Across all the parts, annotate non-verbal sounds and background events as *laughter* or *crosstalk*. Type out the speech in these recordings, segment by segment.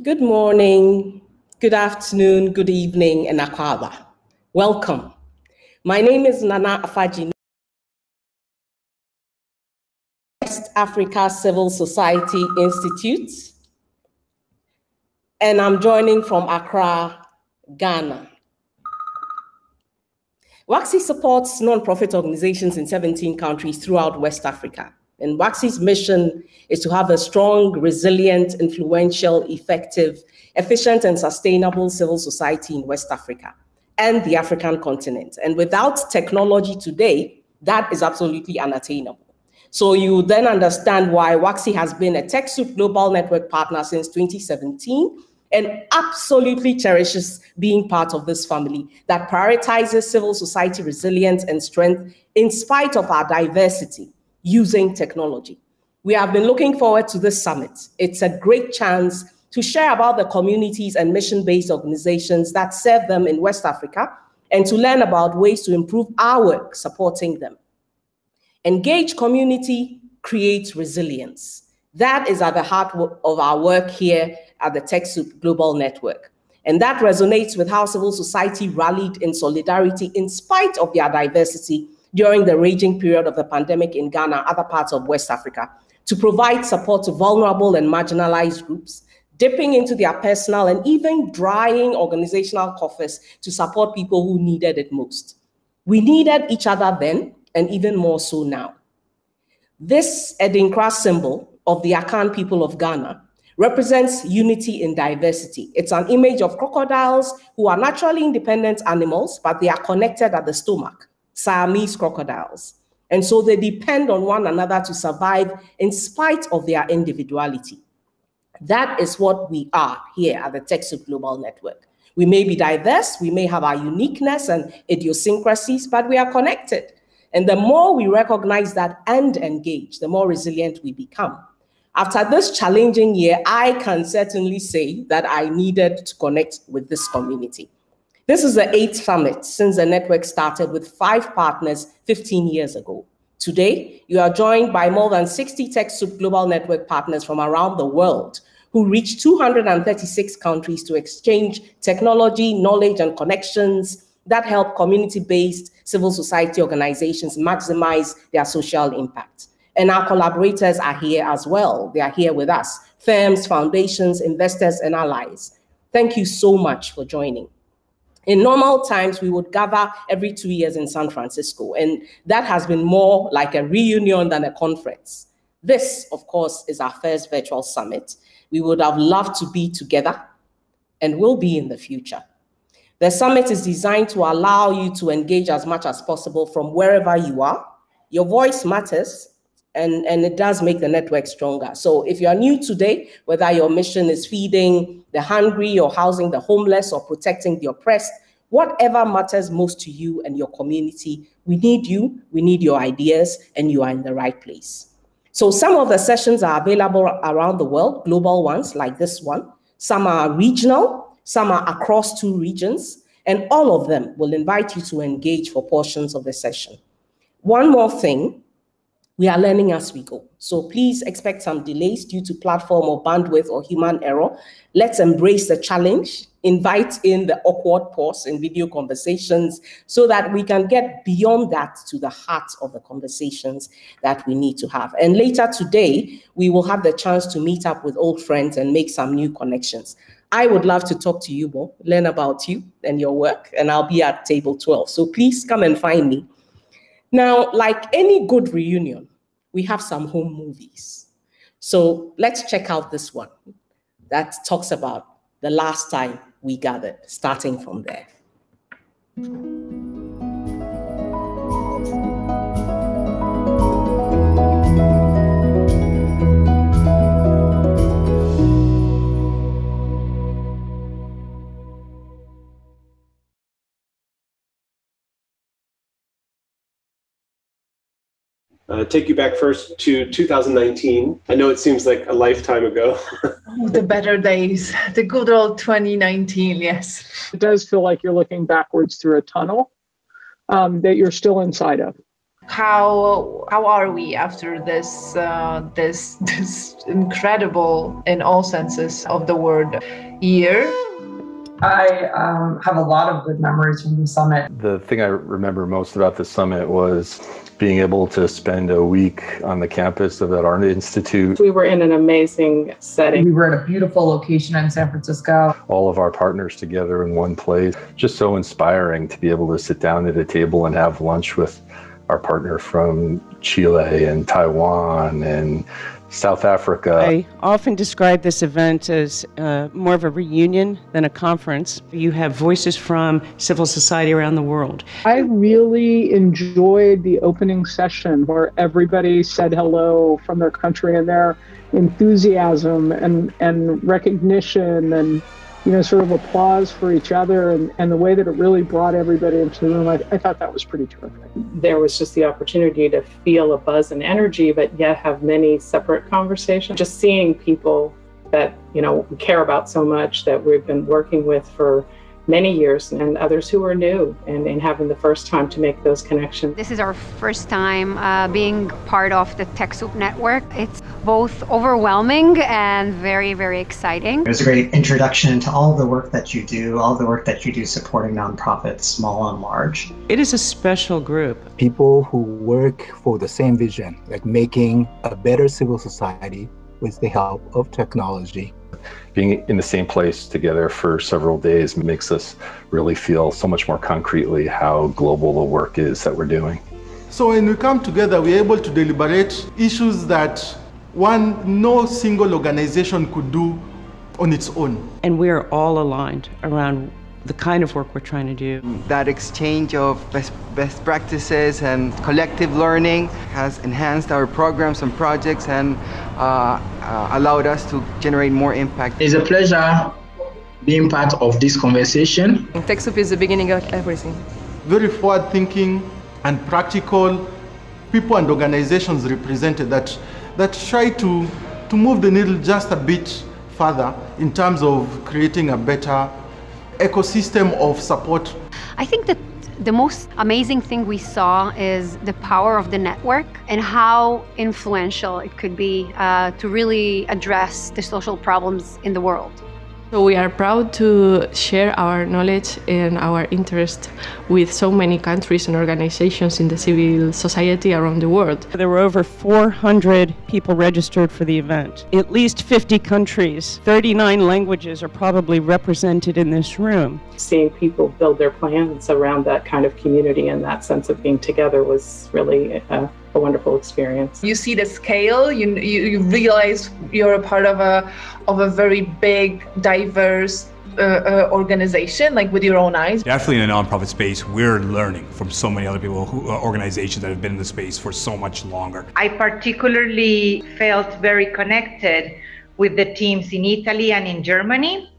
Good morning, good afternoon, good evening, and akwaba. Welcome. My name is Nana Afadzinu, West Africa Civil Society Institute, and I'm joining from Accra, Ghana. WACSI supports non-profit organizations in 17 countries throughout West Africa. And WACSI's mission is to have a strong, resilient, influential, effective, efficient, and sustainable civil society in West Africa and the African continent. And without technology today, that is absolutely unattainable. So you then understand why WACSI has been a TechSoup Global Network partner since 2017 and absolutely cherishes being part of this family that prioritizes civil society resilience and strength in spite of our diversity using technology. We have been looking forward to this summit. It's a great chance to share about the communities and mission-based organizations that serve them in West Africa and to learn about ways to improve our work supporting them. Engage community creates resilience. That is at the heart of our work here at the TechSoup Global Network. And that resonates with how civil society rallied in solidarity in spite of their diversity during the raging period of the pandemic in Ghana, other parts of West Africa, to provide support to vulnerable and marginalized groups, dipping into their personal and even drying organizational coffers to support people who needed it most. We needed each other then, and even more so now. This Adinkra symbol of the Akan people of Ghana represents unity in diversity. It's an image of crocodiles who are naturally independent animals, but they are connected at the stomach, Siamese crocodiles. And so they depend on one another to survive in spite of their individuality. That is what we are here at the TechSoup Global Network. We may be diverse, we may have our uniqueness and idiosyncrasies, but we are connected. And the more we recognize that and engage, the more resilient we become. After this challenging year, I can certainly say that I needed to connect with this community. This is the eighth summit since the network started with five partners 15 years ago. Today, you are joined by more than 60 TechSoup Global Network partners from around the world who reach 236 countries to exchange technology, knowledge, and connections that help community-based civil society organizations maximize their social impact. And our collaborators are here as well. They are here with us firms, foundations, investors, and allies. Thank you so much for joining. In normal times, we would gather every two years in San Francisco, and that has been more like a reunion than a conference. This, of course, is our first virtual summit. We would have loved to be together and will be in the future. The summit is designed to allow you to engage as much as possible from wherever you are. Your voice matters, and, and it does make the network stronger. So if you're new today, whether your mission is feeding the hungry or housing the homeless or protecting the oppressed, whatever matters most to you and your community, we need you, we need your ideas, and you are in the right place. So some of the sessions are available around the world, global ones like this one. Some are regional, some are across two regions, and all of them will invite you to engage for portions of the session. One more thing, we are learning as we go. So please expect some delays due to platform or bandwidth or human error. Let's embrace the challenge, invite in the awkward pause in video conversations so that we can get beyond that to the heart of the conversations that we need to have. And later today, we will have the chance to meet up with old friends and make some new connections. I would love to talk to you more, learn about you and your work, and I'll be at table 12. So please come and find me. Now, like any good reunion, we have some home movies. So let's check out this one that talks about the last time we gathered, starting from there. Uh, take you back first to 2019. I know it seems like a lifetime ago. *laughs* the better days, the good old 2019, yes. It does feel like you're looking backwards through a tunnel um, that you're still inside of. how how are we after this uh, this *laughs* this incredible in all senses of the word year I um, have a lot of good memories from the summit. The thing I remember most about the summit was being able to spend a week on the campus of that art institute. We were in an amazing setting. We were at a beautiful location in San Francisco. All of our partners together in one place. Just so inspiring to be able to sit down at a table and have lunch with our partner from Chile and Taiwan and South Africa. I often describe this event as uh, more of a reunion than a conference. You have voices from civil society around the world. I really enjoyed the opening session where everybody said hello from their country and their enthusiasm and, and recognition and you know, sort of applause for each other and, and the way that it really brought everybody into the room, I, I thought that was pretty terrific. There was just the opportunity to feel a buzz and energy, but yet have many separate conversations. Just seeing people that, you know, care about so much that we've been working with for many years and others who are new and, and having the first time to make those connections. This is our first time uh, being part of the TechSoup network. It's both overwhelming and very, very exciting. It was a great introduction to all the work that you do, all the work that you do supporting nonprofits, small and large. It is a special group. People who work for the same vision, like making a better civil society with the help of technology being in the same place together for several days makes us really feel so much more concretely how global the work is that we're doing. So when we come together, we're able to deliberate issues that one, no single organization could do on its own. And we are all aligned around the kind of work we're trying to do. That exchange of best, best practices and collective learning has enhanced our programs and projects and uh, uh, allowed us to generate more impact. It's a pleasure being part of this conversation. TechSoup is the beginning of everything. Very forward thinking and practical people and organizations represented that, that try to, to move the needle just a bit further in terms of creating a better ecosystem of support. I think that the most amazing thing we saw is the power of the network and how influential it could be uh, to really address the social problems in the world. So we are proud to share our knowledge and our interest with so many countries and organizations in the civil society around the world. There were over 400 people registered for the event. At least 50 countries, 39 languages are probably represented in this room. Seeing people build their plans around that kind of community and that sense of being together was really a, a wonderful experience. You see the scale, you, you, you realize you're a part of a of a very big, diverse uh, uh, organization, like with your own eyes. Definitely in a nonprofit space, we're learning from so many other people, who, uh, organizations that have been in the space for so much longer. I particularly felt very connected with the teams in Italy and in Germany.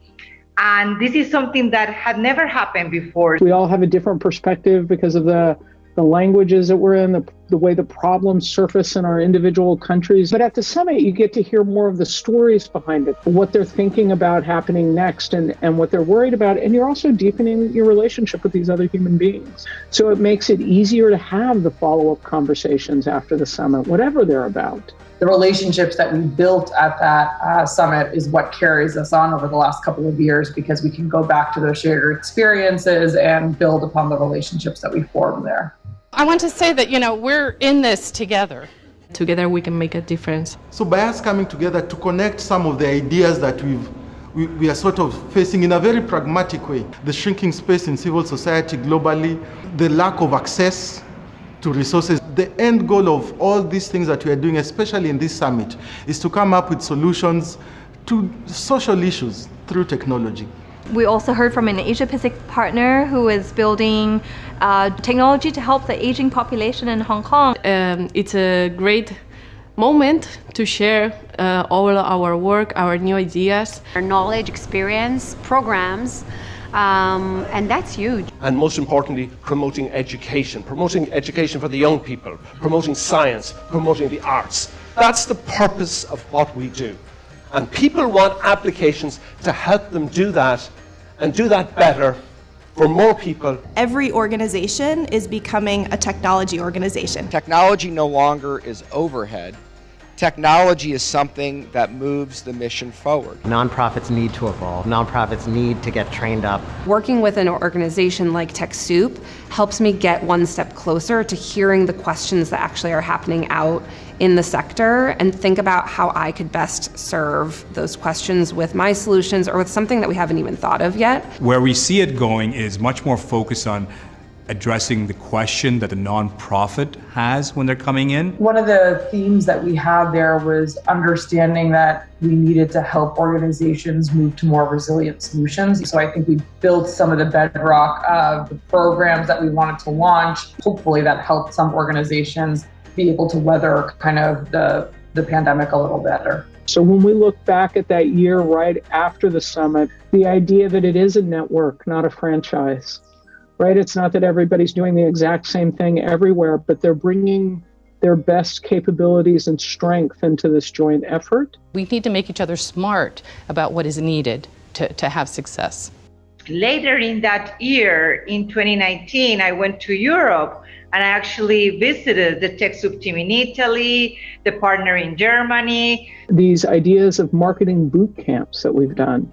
And this is something that had never happened before. We all have a different perspective because of the the languages that we're in, the, the way the problems surface in our individual countries. But at the summit, you get to hear more of the stories behind it, what they're thinking about happening next, and, and what they're worried about. And you're also deepening your relationship with these other human beings. So it makes it easier to have the follow up conversations after the summit, whatever they're about the relationships that we built at that uh, summit is what carries us on over the last couple of years because we can go back to those shared experiences and build upon the relationships that we formed there. I want to say that, you know, we're in this together. Together we can make a difference. So by us coming together to connect some of the ideas that we've we, we, are sort of facing in a very pragmatic way. The shrinking space in civil society globally, the lack of access to resources. The end goal of all these things that we are doing, especially in this summit, is to come up with solutions to social issues through technology. We also heard from an Asia Pacific partner who is building uh, technology to help the aging population in Hong Kong. Um, it's a great moment to share uh, all our work, our new ideas. Our knowledge, experience, programs, um, and that's huge. And most importantly, promoting education, promoting education for the young people, promoting science, promoting the arts. That's the purpose of what we do. And people want applications to help them do that and do that better for more people. Every organization is becoming a technology organization. Technology no longer is overhead. Technology is something that moves the mission forward. Nonprofits need to evolve. Nonprofits need to get trained up. Working with an organization like TechSoup helps me get one step closer to hearing the questions that actually are happening out in the sector and think about how I could best serve those questions with my solutions or with something that we haven't even thought of yet. Where we see it going is much more focused on addressing the question that the nonprofit has when they're coming in. One of the themes that we had there was understanding that we needed to help organizations move to more resilient solutions. So I think we built some of the bedrock of the programs that we wanted to launch. Hopefully that helped some organizations be able to weather kind of the, the pandemic a little better. So when we look back at that year right after the summit, the idea that it is a network, not a franchise, right? It's not that everybody's doing the exact same thing everywhere, but they're bringing their best capabilities and strength into this joint effort. We need to make each other smart about what is needed to, to have success. Later in that year, in 2019, I went to Europe and I actually visited the TechSoup team in Italy, the partner in Germany. These ideas of marketing boot camps that we've done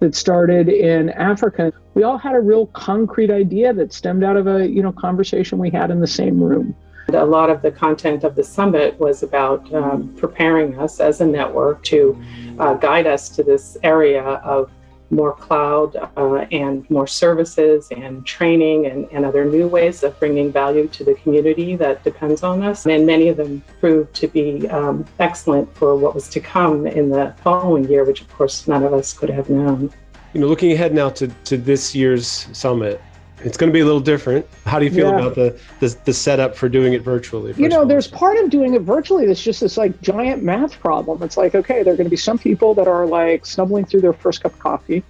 that started in Africa, we all had a real concrete idea that stemmed out of a you know conversation we had in the same room. A lot of the content of the summit was about um, preparing us as a network to uh, guide us to this area of more cloud uh, and more services and training and, and other new ways of bringing value to the community that depends on us. And many of them proved to be um, excellent for what was to come in the following year, which of course none of us could have known. You know, looking ahead now to, to this year's summit, it's going to be a little different. How do you feel yeah. about the, the, the setup for doing it virtually? You know, there's part of doing it virtually that's just this like giant math problem. It's like, okay, there are going to be some people that are like stumbling through their first cup of coffee,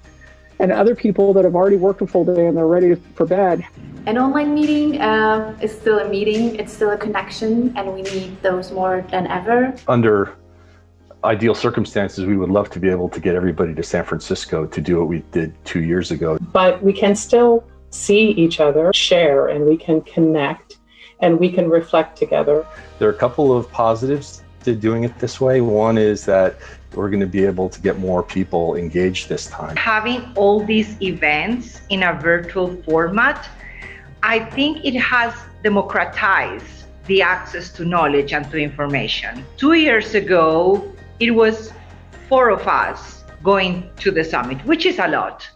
and other people that have already worked a full day and they're ready for bed. An online meeting uh, is still a meeting. It's still a connection, and we need those more than ever. Under ideal circumstances, we would love to be able to get everybody to San Francisco to do what we did two years ago. But we can still see each other, share, and we can connect and we can reflect together. There are a couple of positives to doing it this way. One is that we're going to be able to get more people engaged this time. Having all these events in a virtual format, I think it has democratized the access to knowledge and to information. Two years ago, it was four of us going to the summit, which is a lot.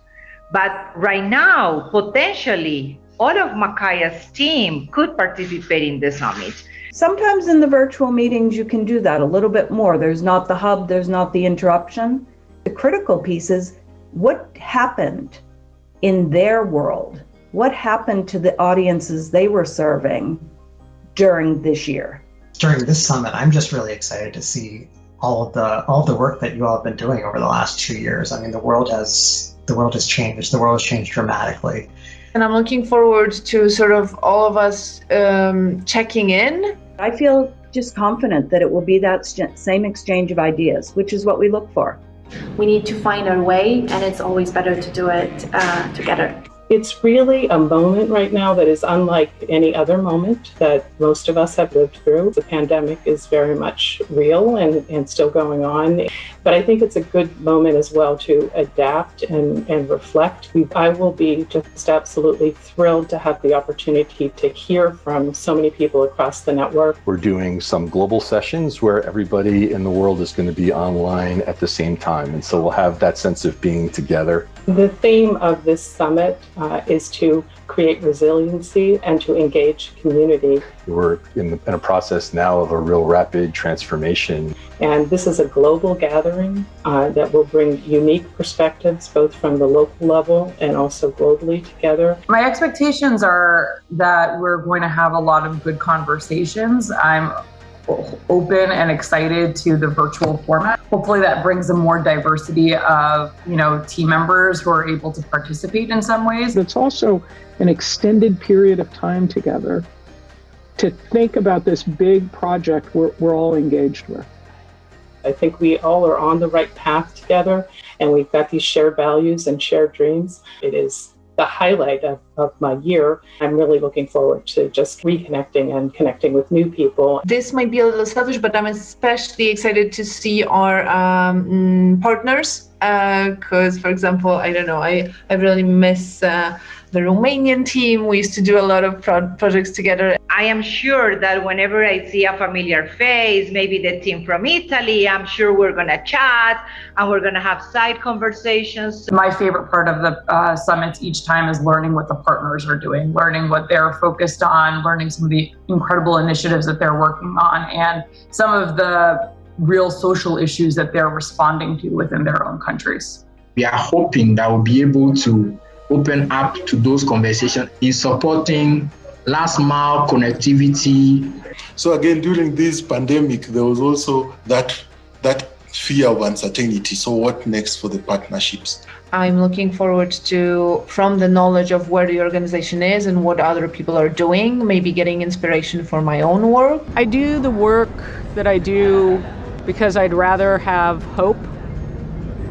But right now, potentially, all of Makaya's team could participate in the summit. Sometimes in the virtual meetings, you can do that a little bit more. There's not the hub, there's not the interruption. The critical piece is what happened in their world? What happened to the audiences they were serving during this year? During this summit, I'm just really excited to see all of the all of the work that you all have been doing over the last two years. I mean, the world has the world has changed. The world has changed dramatically. And I'm looking forward to sort of all of us um, checking in. I feel just confident that it will be that same exchange of ideas, which is what we look for. We need to find our way, and it's always better to do it uh, together. It's really a moment right now that is unlike any other moment that most of us have lived through. The pandemic is very much real and, and still going on. But I think it's a good moment as well to adapt and, and reflect. I will be just absolutely thrilled to have the opportunity to hear from so many people across the network. We're doing some global sessions where everybody in the world is going to be online at the same time. And so we'll have that sense of being together. The theme of this summit uh, is to create resiliency and to engage community. We're in, the, in, a process now of a real rapid transformation. And this is a global gathering uh, that will bring unique perspectives, both from the local level and also globally together. My expectations are that we're going to have a lot of good conversations. I'm open and excited to the virtual format. Hopefully that brings a more diversity of, you know, team members who are able to participate in some ways. It's also an extended period of time together to think about this big project we're, we're all engaged with. I think we all are on the right path together and we've got these shared values and shared dreams. It is the highlight of, of my year. I'm really looking forward to just reconnecting and connecting with new people. This might be a little selfish, but I'm especially excited to see our um, mm, partners because, uh, for example, I don't know, I, I really miss uh, the Romanian team. We used to do a lot of pro- projects together. I am sure that whenever I see a familiar face, maybe the team from Italy, I'm sure we're going to chat and we're going to have side conversations. My favorite part of the uh, summits each time is learning what the partners are doing, learning what they're focused on, learning some of the incredible initiatives that they're working on, and some of the real social issues that they're responding to within their own countries. We are hoping that we'll be able to open up to those conversations in supporting last mile connectivity. So again, during this pandemic, there was also that that fear of uncertainty. So what next for the partnerships? I'm looking forward to, from the knowledge of where the organization is and what other people are doing, maybe getting inspiration for my own work. I do the work that I do because I'd rather have hope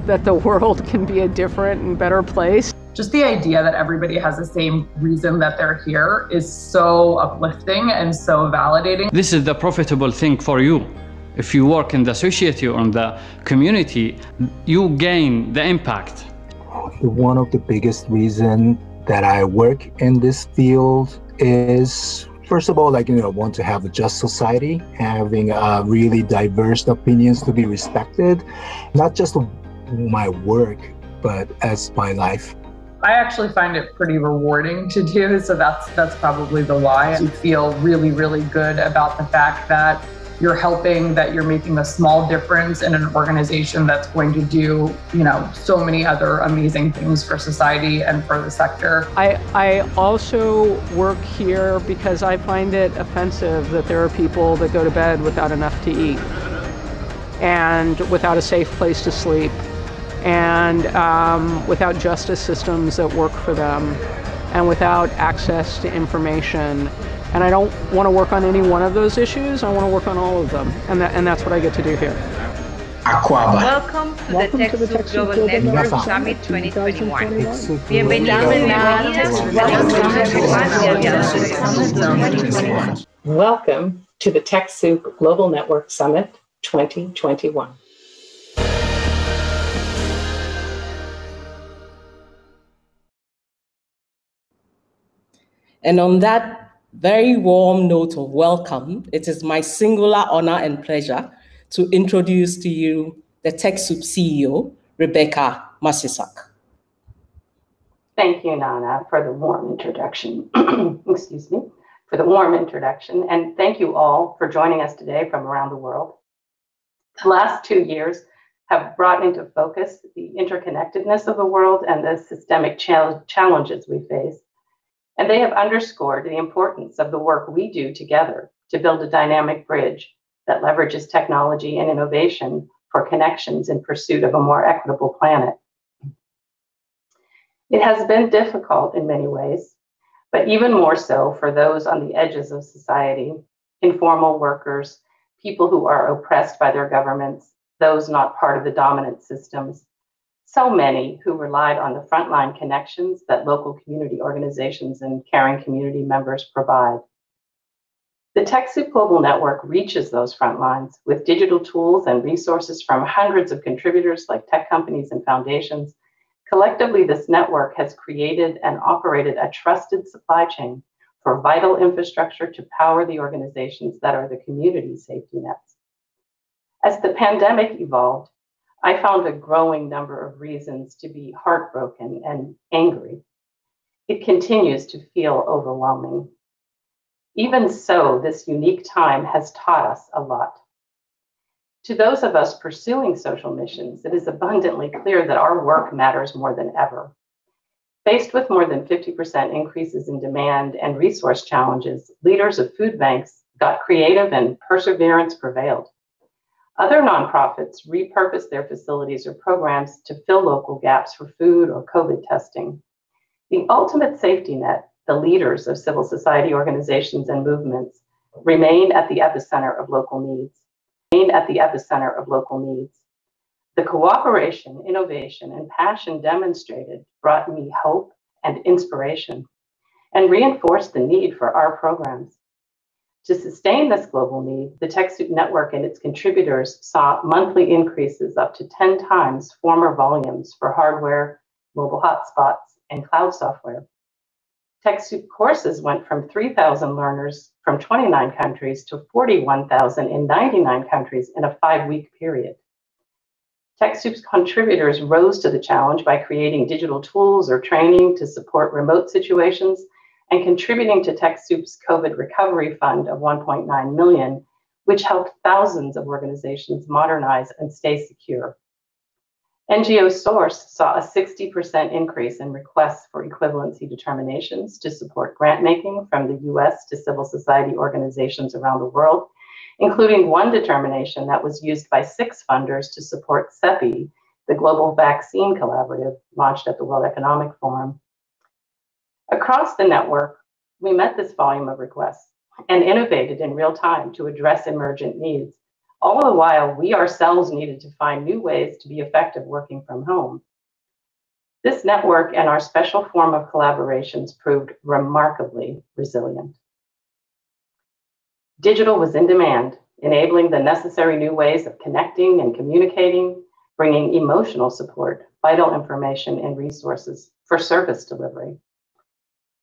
that the world can be a different and better place. Just the idea that everybody has the same reason that they're here is so uplifting and so validating. This is the profitable thing for you. If you work in the society or in the community, you gain the impact. One of the biggest reasons that I work in this field is first of all, like, you know, want to have a just society, having uh, really diverse opinions to be respected, not just my work, but as my life. I actually find it pretty rewarding to do, so that's that's probably the why. You feel really, really good about the fact that you're helping, that you're making a small difference in an organization that's going to do, you know, so many other amazing things for society and for the sector. I, I also work here because I find it offensive that there are people that go to bed without enough to eat and without a safe place to sleep and um, without justice systems that work for them and without access to information and I don't want to work on any one of those issues. I want to work on all of them. And, that, and that's what I get to do here. Aquaba. Welcome to Welcome the TechSoup Global, Global Network Network Summit 2021. Bienvenidos. Welcome to the TechSoup Global Network Summit 2021. And on that very warm note of welcome, it is my singular honor and pleasure to introduce to you the TechSoup CEO, Rebecca Masisak. Thank you, Nana, for the warm introduction. *clears throat* Excuse me, for the warm introduction. And thank you all for joining us today from around the world. The last two years have brought into focus the interconnectedness of the world and the systemic challenges we face and they have underscored the importance of the work we do together to build a dynamic bridge that leverages technology and innovation for connections in pursuit of a more equitable planet. It has been difficult in many ways, but even more so for those on the edges of society, informal workers, people who are oppressed by their governments, those not part of the dominant systems, so many who relied on the frontline connections that local community organizations and caring community members provide. The TechSoup Global Network reaches those front lines with digital tools and resources from hundreds of contributors like tech companies and foundations. Collectively, this network has created and operated a trusted supply chain for vital infrastructure to power the organizations that are the community safety nets. As the pandemic evolved, I found a growing number of reasons to be heartbroken and angry. It continues to feel overwhelming. Even so, this unique time has taught us a lot. To those of us pursuing social missions, it is abundantly clear that our work matters more than ever. Faced with more than 50% increases in demand and resource challenges, leaders of food banks got creative and perseverance prevailed. Other nonprofits repurpose their facilities or programs to fill local gaps for food or COVID testing. The ultimate safety net, the leaders of civil society organizations and movements, remain at the epicenter of local needs. Remain at the epicenter of local needs. The cooperation, innovation, and passion demonstrated brought me hope and inspiration, and reinforced the need for our programs. To sustain this global need, the TechSoup network and its contributors saw monthly increases up to 10 times former volumes for hardware, mobile hotspots, and cloud software. TechSoup courses went from 3,000 learners from 29 countries to 41,000 in 99 countries in a five week period. TechSoup's contributors rose to the challenge by creating digital tools or training to support remote situations and contributing to TechSoup's COVID recovery fund of 1.9 million, which helped thousands of organizations modernize and stay secure. NGO Source saw a 60% increase in requests for equivalency determinations to support grant making from the US to civil society organizations around the world, including one determination that was used by six funders to support CEPI, the Global Vaccine Collaborative launched at the World Economic Forum. Across the network, we met this volume of requests and innovated in real time to address emergent needs all the while, we ourselves needed to find new ways to be effective working from home. This network and our special form of collaborations proved remarkably resilient. Digital was in demand, enabling the necessary new ways of connecting and communicating, bringing emotional support, vital information, and resources for service delivery.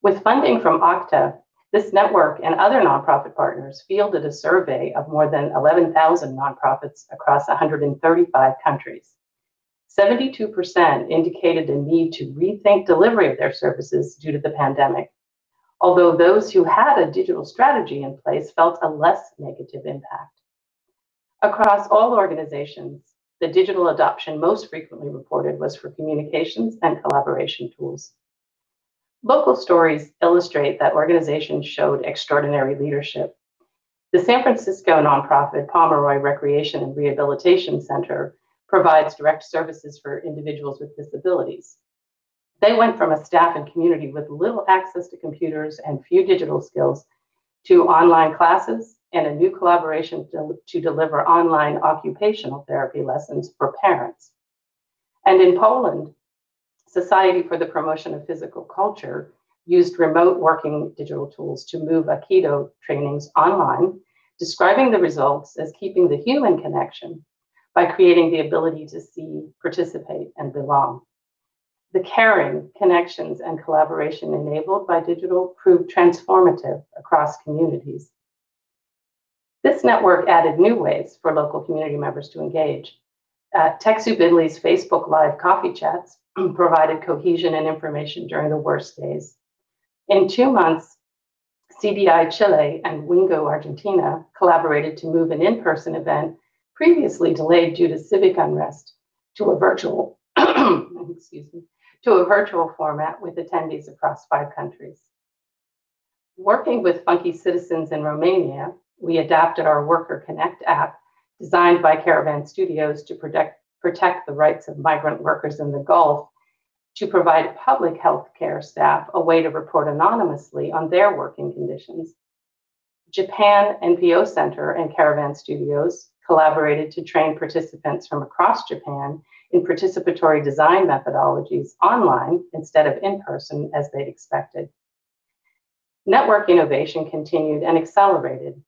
With funding from Okta, this network and other nonprofit partners fielded a survey of more than 11,000 nonprofits across 135 countries. 72% indicated a need to rethink delivery of their services due to the pandemic, although those who had a digital strategy in place felt a less negative impact. Across all organizations, the digital adoption most frequently reported was for communications and collaboration tools. Local stories illustrate that organizations showed extraordinary leadership. The San Francisco nonprofit Pomeroy Recreation and Rehabilitation Center provides direct services for individuals with disabilities. They went from a staff and community with little access to computers and few digital skills to online classes and a new collaboration to, to deliver online occupational therapy lessons for parents. And in Poland, Society for the Promotion of Physical Culture used remote working digital tools to move Aikido trainings online, describing the results as keeping the human connection by creating the ability to see, participate, and belong. The caring, connections, and collaboration enabled by digital proved transformative across communities. This network added new ways for local community members to engage. Uh, TechSoup Italy's Facebook Live coffee chats *clears throat* provided cohesion and information during the worst days. In two months, CDI Chile and Wingo Argentina collaborated to move an in person event previously delayed due to civic unrest to a virtual *clears throat* excuse me, to a virtual format with attendees across five countries. Working with Funky Citizens in Romania, we adapted our Worker Connect app designed by Caravan Studios to protect protect the rights of migrant workers in the Gulf, to provide public health care staff a way to report anonymously on their working conditions. Japan NPO Center and Caravan Studios collaborated to train participants from across Japan in participatory design methodologies online instead of in person as they'd expected. Network innovation continued and accelerated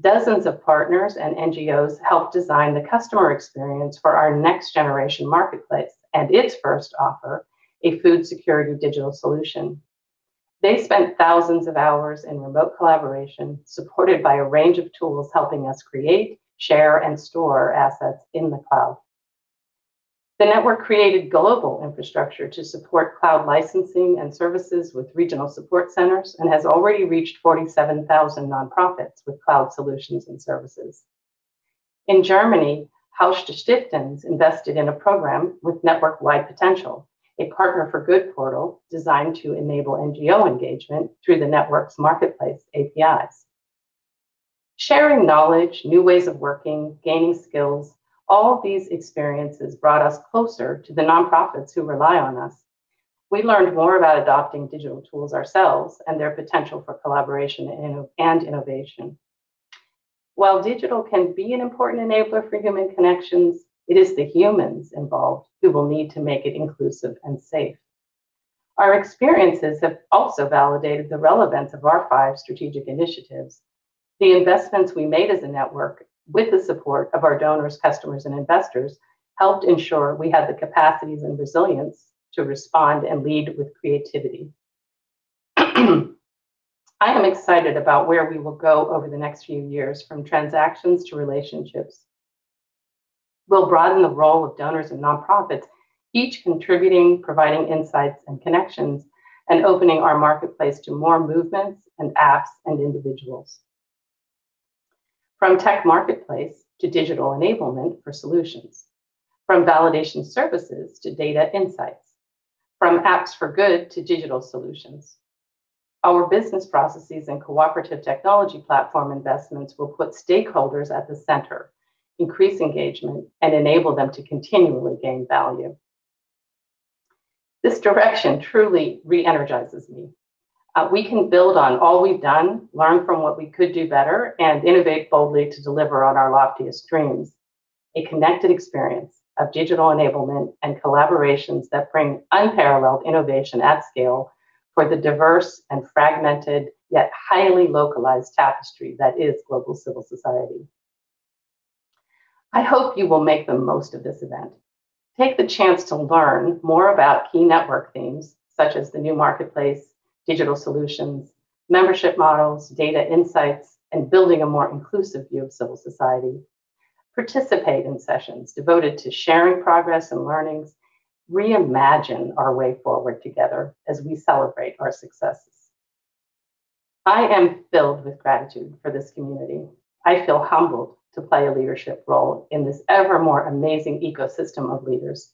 Dozens of partners and NGOs helped design the customer experience for our next generation marketplace and its first offer, a food security digital solution. They spent thousands of hours in remote collaboration, supported by a range of tools helping us create, share, and store assets in the cloud. The network created global infrastructure to support cloud licensing and services with regional support centers and has already reached 47,000 nonprofits with cloud solutions and services. In Germany, Haus des Stiftens invested in a program with network wide potential, a partner for good portal designed to enable NGO engagement through the network's marketplace APIs. Sharing knowledge, new ways of working, gaining skills, all these experiences brought us closer to the nonprofits who rely on us. We learned more about adopting digital tools ourselves and their potential for collaboration and innovation. While digital can be an important enabler for human connections, it is the humans involved who will need to make it inclusive and safe. Our experiences have also validated the relevance of our five strategic initiatives. The investments we made as a network, with the support of our donors, customers, and investors, helped ensure we had the capacities and resilience to respond and lead with creativity. *clears throat* I am excited about where we will go over the next few years from transactions to relationships. We'll broaden the role of donors and nonprofits, each contributing, providing insights and connections, and opening our marketplace to more movements and apps and individuals. From tech marketplace to digital enablement for solutions, from validation services to data insights, from apps for good to digital solutions. Our business processes and cooperative technology platform investments will put stakeholders at the center, increase engagement, and enable them to continually gain value. This direction truly re energizes me. Uh, we can build on all we've done, learn from what we could do better, and innovate boldly to deliver on our loftiest dreams. A connected experience of digital enablement and collaborations that bring unparalleled innovation at scale for the diverse and fragmented yet highly localized tapestry that is global civil society. I hope you will make the most of this event. Take the chance to learn more about key network themes, such as the new marketplace, digital solutions, membership models, data insights, and building a more inclusive view of civil society. Participate in sessions devoted to sharing progress and learnings, reimagine our way forward together as we celebrate our successes. I am filled with gratitude for this community. I feel humbled to play a leadership role in this ever more amazing ecosystem of leaders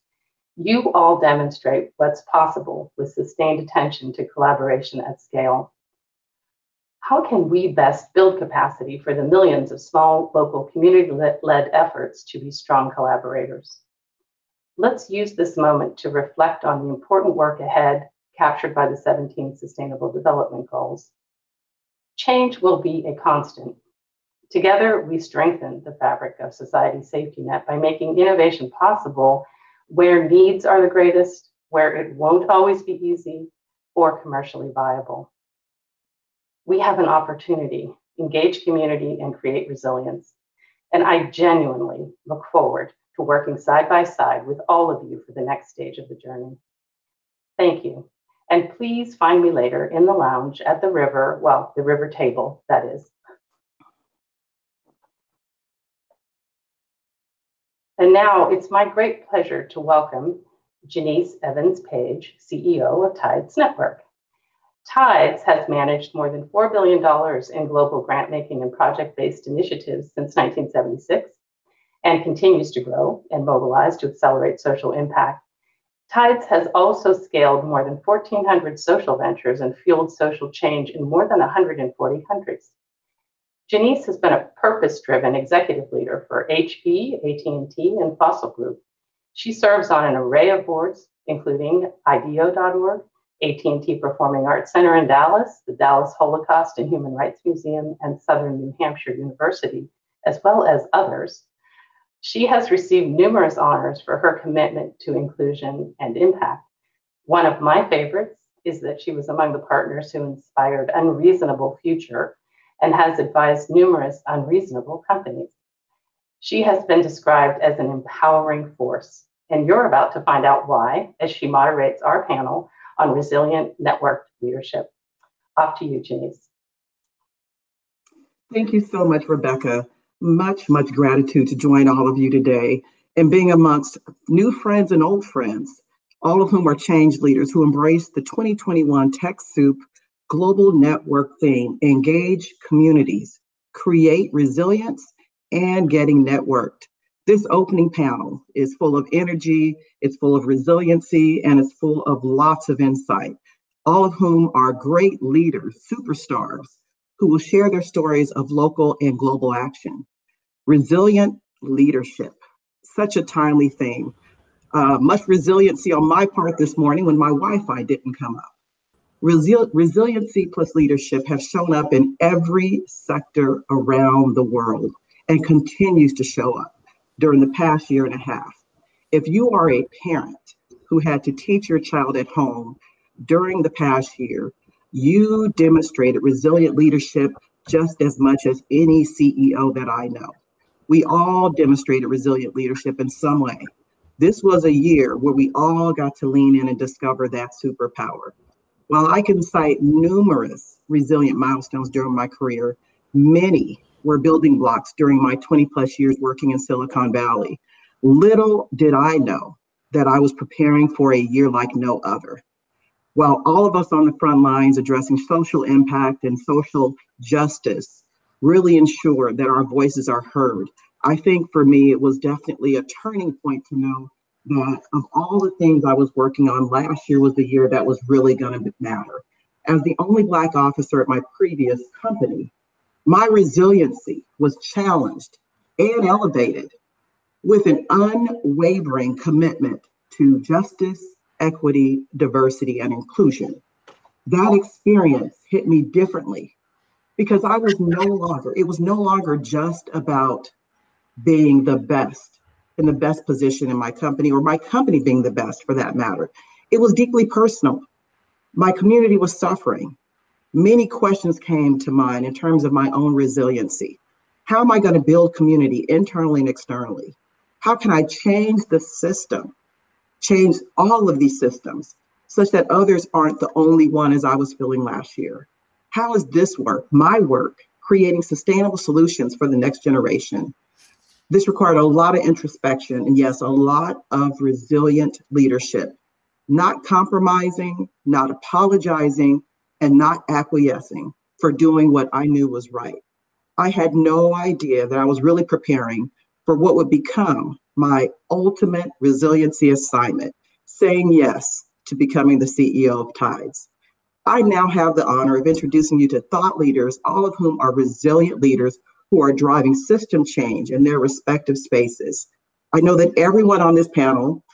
you all demonstrate what's possible with sustained attention to collaboration at scale. How can we best build capacity for the millions of small, local, community led efforts to be strong collaborators? Let's use this moment to reflect on the important work ahead captured by the 17 Sustainable Development Goals. Change will be a constant. Together, we strengthen the fabric of society's safety net by making innovation possible where needs are the greatest, where it won't always be easy or commercially viable. We have an opportunity, engage community and create resilience. And I genuinely look forward to working side by side with all of you for the next stage of the journey. Thank you. And please find me later in the lounge at the river, well, the river table, that is, And now it's my great pleasure to welcome Janiece Evans Page, CEO of Tides Network. Tides has managed more than $4 billion in global grant making and project based initiatives since 1976 and continues to grow and mobilize to accelerate social impact. Tides has also scaled more than 1,400 social ventures and fueled social change in more than 140 countries. Janiece has been a purpose-driven executive leader for HP, AT&T, and Fossil Group. She serves on an array of boards, including IDEO.org, AT&T Performing Arts Center in Dallas, the Dallas Holocaust and Human Rights Museum, and Southern New Hampshire University, as well as others. She has received numerous honors for her commitment to inclusion and impact. One of my favorites is that she was among the partners who inspired Unreasonable Future, and has advised numerous unreasonable companies. She has been described as an empowering force, and you're about to find out why as she moderates our panel on resilient network leadership. Off to you, Janiece. Thank you so much, Rebecca. Much, much gratitude to join all of you today and being amongst new friends and old friends, all of whom are change leaders who embrace the 2021 TechSoup global network theme engage communities, create resilience, and getting networked. This opening panel is full of energy, it's full of resiliency, and it's full of lots of insight, all of whom are great leaders, superstars, who will share their stories of local and global action. Resilient leadership, such a timely theme. Uh, much resiliency on my part this morning when my Wi Fi didn't come up. Resil- resiliency plus leadership have shown up in every sector around the world and continues to show up during the past year and a half. If you are a parent who had to teach your child at home during the past year, you demonstrated resilient leadership just as much as any CEO that I know. We all demonstrated resilient leadership in some way. This was a year where we all got to lean in and discover that superpower. While I can cite numerous resilient milestones during my career, many were building blocks during my 20 plus years working in Silicon Valley. Little did I know that I was preparing for a year like no other. While all of us on the front lines addressing social impact and social justice really ensure that our voices are heard, I think for me, it was definitely a turning point to know that of all the things I was working on, last year was the year that was really going to matter. As the only Black officer at my previous company, my resiliency was challenged and elevated with an unwavering commitment to justice, equity, diversity, and inclusion. That experience hit me differently because I was no longer, it was no longer just about being the best in the best position in my company or my company being the best for that matter. It was deeply personal. My community was suffering. Many questions came to mind in terms of my own resiliency. How am I going to build community internally and externally? How can I change the system, change all of these systems such that others aren't the only one as I was feeling last year? How is this work, my work, creating sustainable solutions for the next generation? This required a lot of introspection and, yes, a lot of resilient leadership, not compromising, not apologizing, and not acquiescing for doing what I knew was right. I had no idea that I was really preparing for what would become my ultimate resiliency assignment, saying yes to becoming the CEO of Tides. I now have the honor of introducing you to thought leaders, all of whom are resilient leaders who are driving system change in their respective spaces. I know that everyone on this panel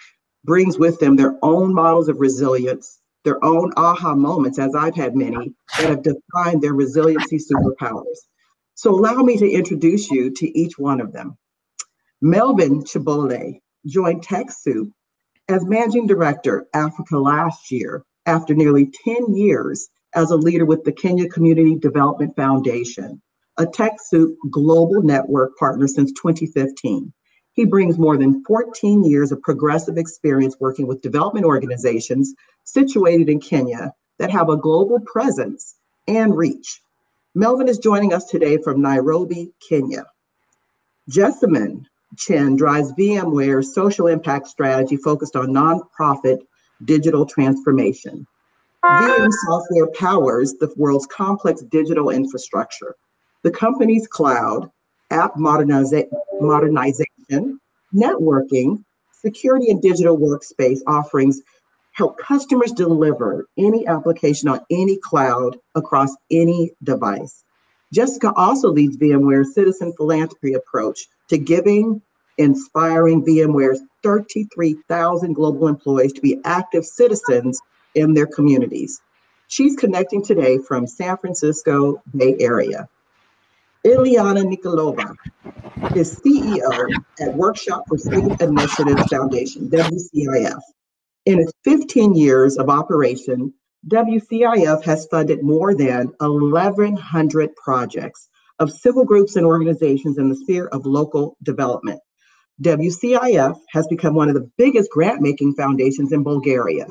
brings with them their own models of resilience, their own aha moments, as I've had many, that have defined their resiliency superpowers. So allow me to introduce you to each one of them. Melvin Chibole joined TechSoup as managing director Africa last year after nearly 10 years as a leader with the Kenya Community Development Foundation a TechSoup global network partner since 2015. He brings more than 14 years of progressive experience working with development organizations situated in Kenya that have a global presence and reach. Melvin is joining us today from Nairobi, Kenya. Jessamine Chen drives VMware's social impact strategy focused on nonprofit digital transformation. VM software powers the world's complex digital infrastructure. The company's cloud, app moderniza- modernization, networking, security, and digital workspace offerings help customers deliver any application on any cloud across any device. Jessica also leads VMware's citizen philanthropy approach to giving, inspiring VMware's 33,000 global employees to be active citizens in their communities. She's connecting today from San Francisco Bay Area. Ilyana Nikolova is CEO at Workshop for Civic Initiatives Foundation, WCIF. In its 15 years of operation, WCIF has funded more than 1,100 projects of civil groups and organizations in the sphere of local development. WCIF has become one of the biggest grant making foundations in Bulgaria.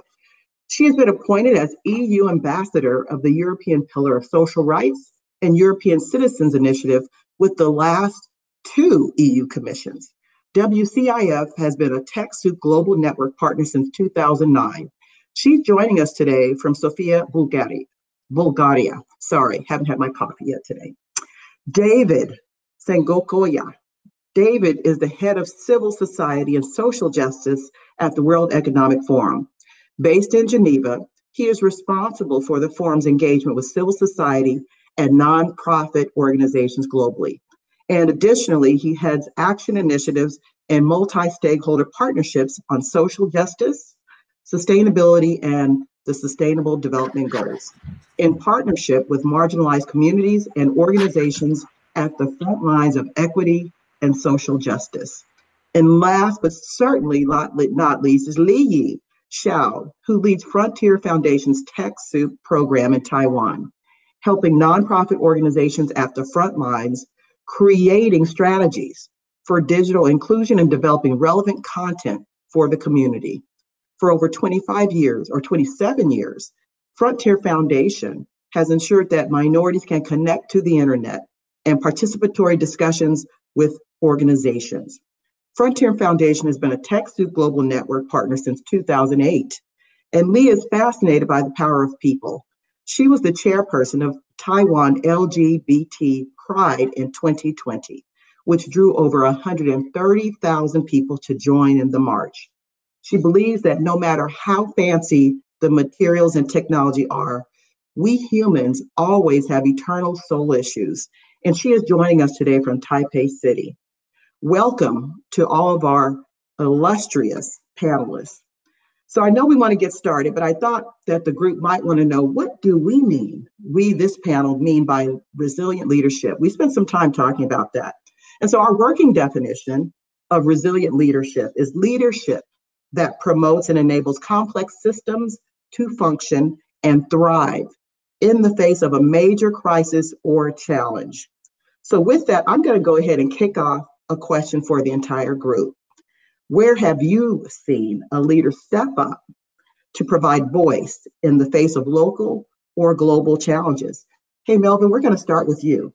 She has been appointed as EU ambassador of the European Pillar of Social Rights and European Citizens Initiative with the last two EU commissions. WCIF has been a TechSoup Global Network partner since 2009. She's joining us today from Sofia, Bulgaria. Bulgaria. Sorry, haven't had my coffee yet today. David Sangokoya. David is the head of civil society and social justice at the World Economic Forum. Based in Geneva, he is responsible for the forum's engagement with civil society and nonprofit organizations globally. And additionally, he heads action initiatives and multi stakeholder partnerships on social justice, sustainability, and the Sustainable Development Goals in partnership with marginalized communities and organizations at the front lines of equity and social justice. And last but certainly not, least is Li Yi. Xiao, who leads Frontier Foundation's TechSoup program in Taiwan, helping nonprofit organizations at the front lines creating strategies for digital inclusion and developing relevant content for the community. For over 25 years or 27 years, Frontier Foundation has ensured that minorities can connect to the internet and participatory discussions with organizations. Frontier Foundation has been a TechSoup Global Network partner since 2008, and Lee is fascinated by the power of people. She was the chairperson of Taiwan LGBT Pride in 2020, which drew over 130,000 people to join in the march. She believes that no matter how fancy the materials and technology are, we humans always have eternal soul issues. And she is joining us today from Taipei City. Welcome to all of our illustrious panelists. So I know we want to get started, but I thought that the group might want to know what do we mean, we, this panel, mean by resilient leadership? We spent some time talking about that. And so our working definition of resilient leadership is leadership that promotes and enables complex systems to function and thrive in the face of a major crisis or challenge. So, with that, I'm going to go ahead and kick off a question for the entire group. Where have you seen a leader step up to provide voice in the face of local or global challenges? Hey, Melvin, we're going to start with you.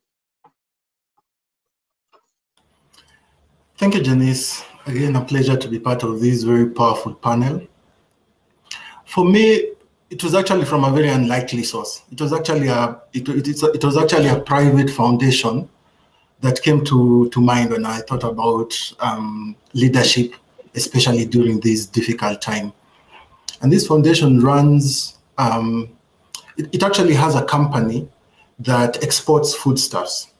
Thank you, Janiece. Again, a pleasure to be part of this very powerful panel. For me, it was actually from a very unlikely source. It was actually a it, it, it was actually a private foundation that came to, to mind when I thought about um, leadership, especially during this difficult time. And this foundation runs, um, it, it actually has a company that exports foodstuffs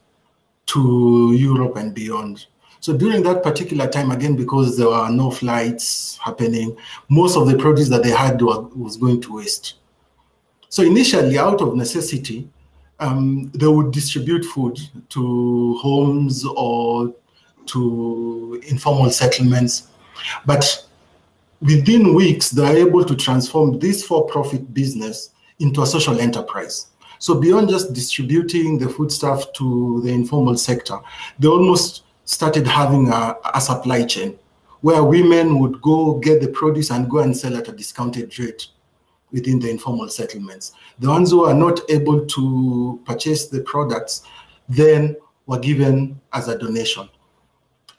to Europe and beyond. So during that particular time, again, because there were no flights happening, most of the produce that they had was going to waste. So initially, out of necessity, um, they would distribute food to homes or to informal settlements. But within weeks, they are able to transform this for-profit business into a social enterprise. So beyond just distributing the foodstuff to the informal sector, they almost started having a, a supply chain where women would go get the produce and go and sell at a discounted rate within the informal settlements. The ones who are not able to purchase the products then were given as a donation.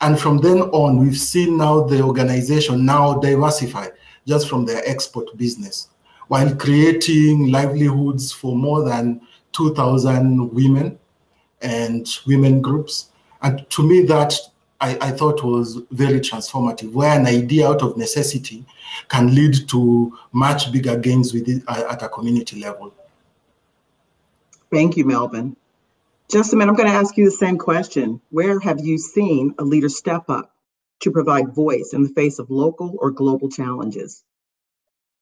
And from then on, we've seen now the organization now diversify just from their export business while creating livelihoods for more than 2,000 women and women groups and to me, that I, I, thought was very transformative, where an idea out of necessity can lead to much bigger gains with it, uh, at a community level. Thank you, Melvin. Jessamine, I'm going to ask you the same question. Where have you seen a leader step up to provide voice in the face of local or global challenges?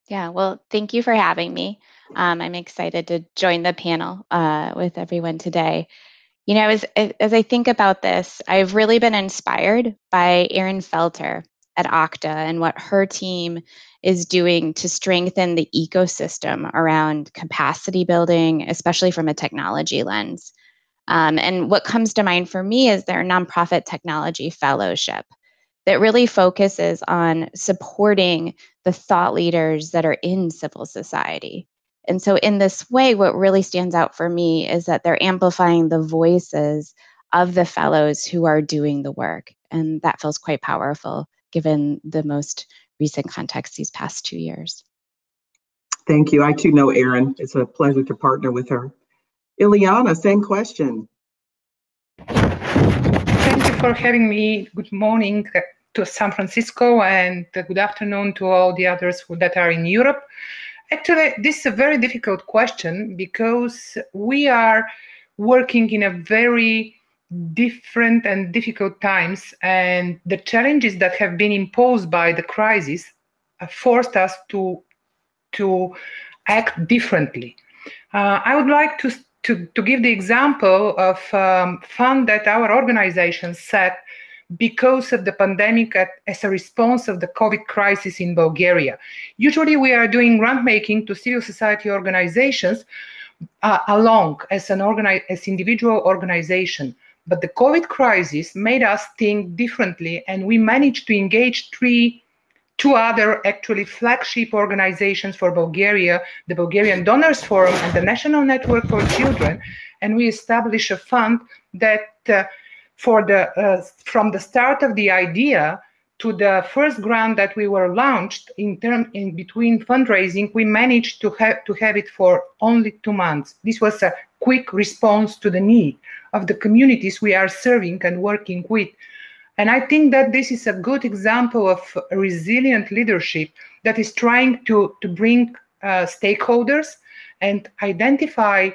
Yeah, well, thank you for having me. Um, I'm excited to join the panel uh, with everyone today. You know, as, as I think about this, I've really been inspired by Erin Felter at Okta and what her team is doing to strengthen the ecosystem around capacity building, especially from a technology lens. Um, and what comes to mind for me is their nonprofit technology fellowship that really focuses on supporting the thought leaders that are in civil society and so, in this way, what really stands out for me is that they're amplifying the voices of the fellows who are doing the work. And that feels quite powerful given the most recent context these past two years. Thank you. I too know Erin. It's a pleasure to partner with her. Ileana, same question. Thank you for having me. Good morning to San Francisco and good afternoon to all the others that are in Europe. Actually, this is a very difficult question because we are working in a very different and difficult times, and the challenges that have been imposed by the crisis forced us to to act differently. Uh, I would like to, to, to give the example of um, fund that our organization set because of the pandemic as a response of the COVID crisis in Bulgaria. Usually we are doing grant making to civil society organizations uh, along as an organi- as individual organization. But the COVID crisis made us think differently, and we managed to engage three, two other actually flagship organizations for Bulgaria, the Bulgarian Donors Forum and the National Network for Children, and we established a fund that, uh, for the uh, from the start of the idea to the first grant that we were launched in term in between fundraising, we managed to have to have it for only two months. This was a quick response to the need of the communities we are serving and working with. And I think that this is a good example of resilient leadership that is trying to, to bring uh, stakeholders and identify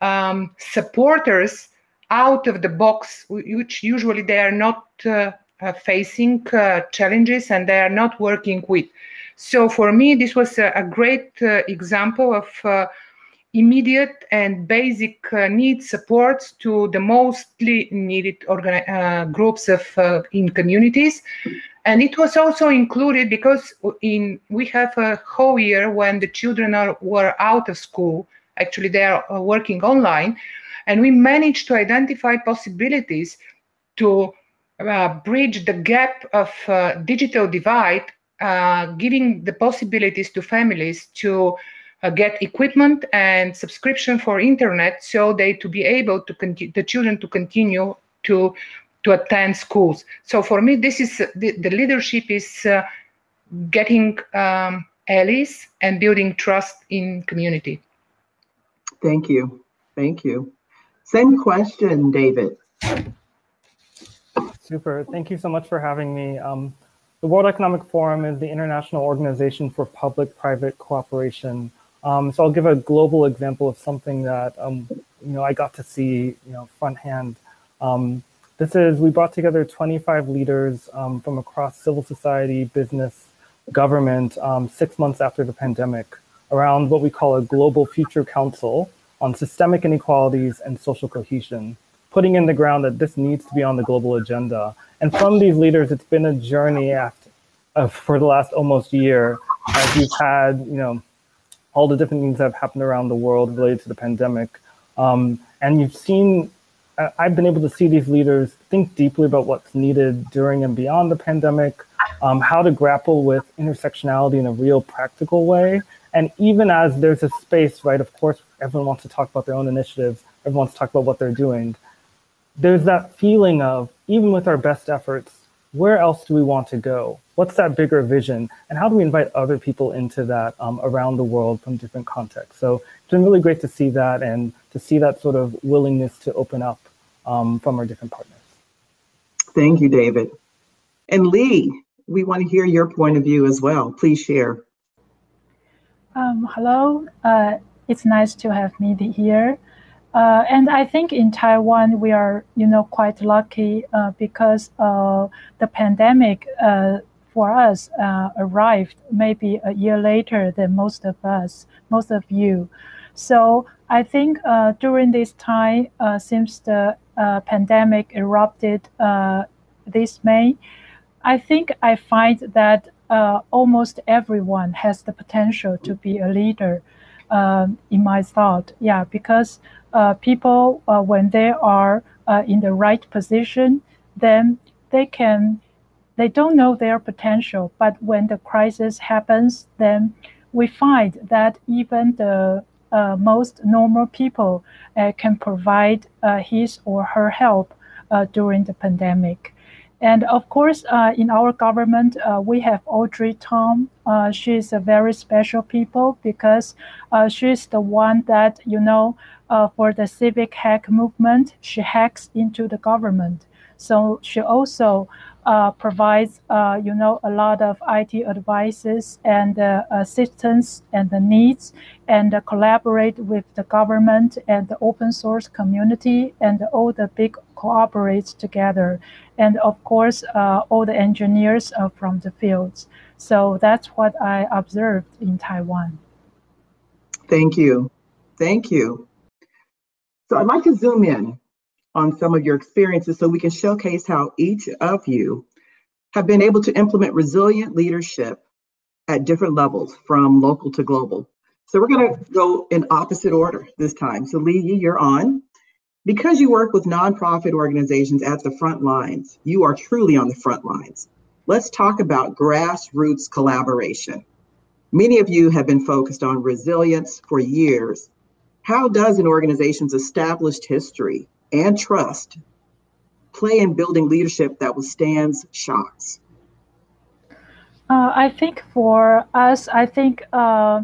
um, supporters out of the box, which usually they are not uh, uh, facing uh, challenges and they are not working with. So for me, this was a, a great uh, example of uh, immediate and basic uh, need supports to the mostly needed groups of in communities. And it was also included because in we have a whole year when the children are were out of school. Actually, they are working online, and we managed to identify possibilities to uh, bridge the gap of uh, digital divide, uh, giving the possibilities to families to uh, get equipment and subscription for internet, so they to be able to continue the children to continue to to attend schools. So for me, this is the, the leadership is uh, getting um, allies and building trust in community. Thank you, thank you. Same question, David. Super. Thank you so much for having me. Um, the World Economic Forum is the international organization for public-private cooperation. Um, so I'll give a global example of something that um, you know I got to see you know front hand. Um, this is we brought together 25 leaders um, from across civil society, business, government, um, six months after the pandemic, around what we call a global future council on systemic inequalities and social cohesion putting in the ground that this needs to be on the global agenda. And from these leaders, it's been a journey after, uh, for the last almost year as you've had, you know, all the different things that have happened around the world related to the pandemic. Um, and you've seen, I've been able to see these leaders think deeply about what's needed during and beyond the pandemic, um, how to grapple with intersectionality in a real practical way. And even as there's a space, right, of course, everyone wants to talk about their own initiatives, everyone wants to talk about what they're doing there's that feeling of even with our best efforts, where else do we want to go? What's that bigger vision? And how do we invite other people into that um, around the world from different contexts? So it's been really great to see that and to see that sort of willingness to open up um, from our different partners. Thank you, David. And Lee, we want to hear your point of view as well. Please share. Um, hello, uh, it's nice to have me here. Uh, and I think in Taiwan we are, you know, quite lucky uh, because uh, the pandemic uh, for us uh, arrived maybe a year later than most of us, most of you. So I think during this time, since the pandemic erupted this May, I think I find that almost everyone has the potential to be a leader. Um, in my thought, yeah, because uh, people, uh, when they are uh, in the right position, then they can, they don't know their potential. But when the crisis happens, then we find that even the uh, most normal people uh, can provide uh, his or her help during the pandemic. And of course, uh, in our government, uh, we have Audrey Tang. Uh, she's a very special people because she's the one that, you know, uh, for the civic hack movement, she hacks into the government. So she also uh, provides, uh, you know, a lot of IT advices and uh, assistance and the needs, and uh, collaborate with the government and the open source community, and all the big cooperates together, and of course, uh, all the engineers from the fields. So that's what I observed in Taiwan. Thank you. Thank you. So I'd like to zoom in on some of your experiences so we can showcase how each of you have been able to implement resilient leadership at different levels from local to global. So we're going to go in opposite order this time. So Lee, you're on. Because you work with nonprofit organizations at the front lines, you are truly on the front lines. Let's talk about grassroots collaboration. Many of you have been focused on resilience for years. How does an organization's established history and trust play in building leadership that withstands shocks? Uh, I think for us, I think uh,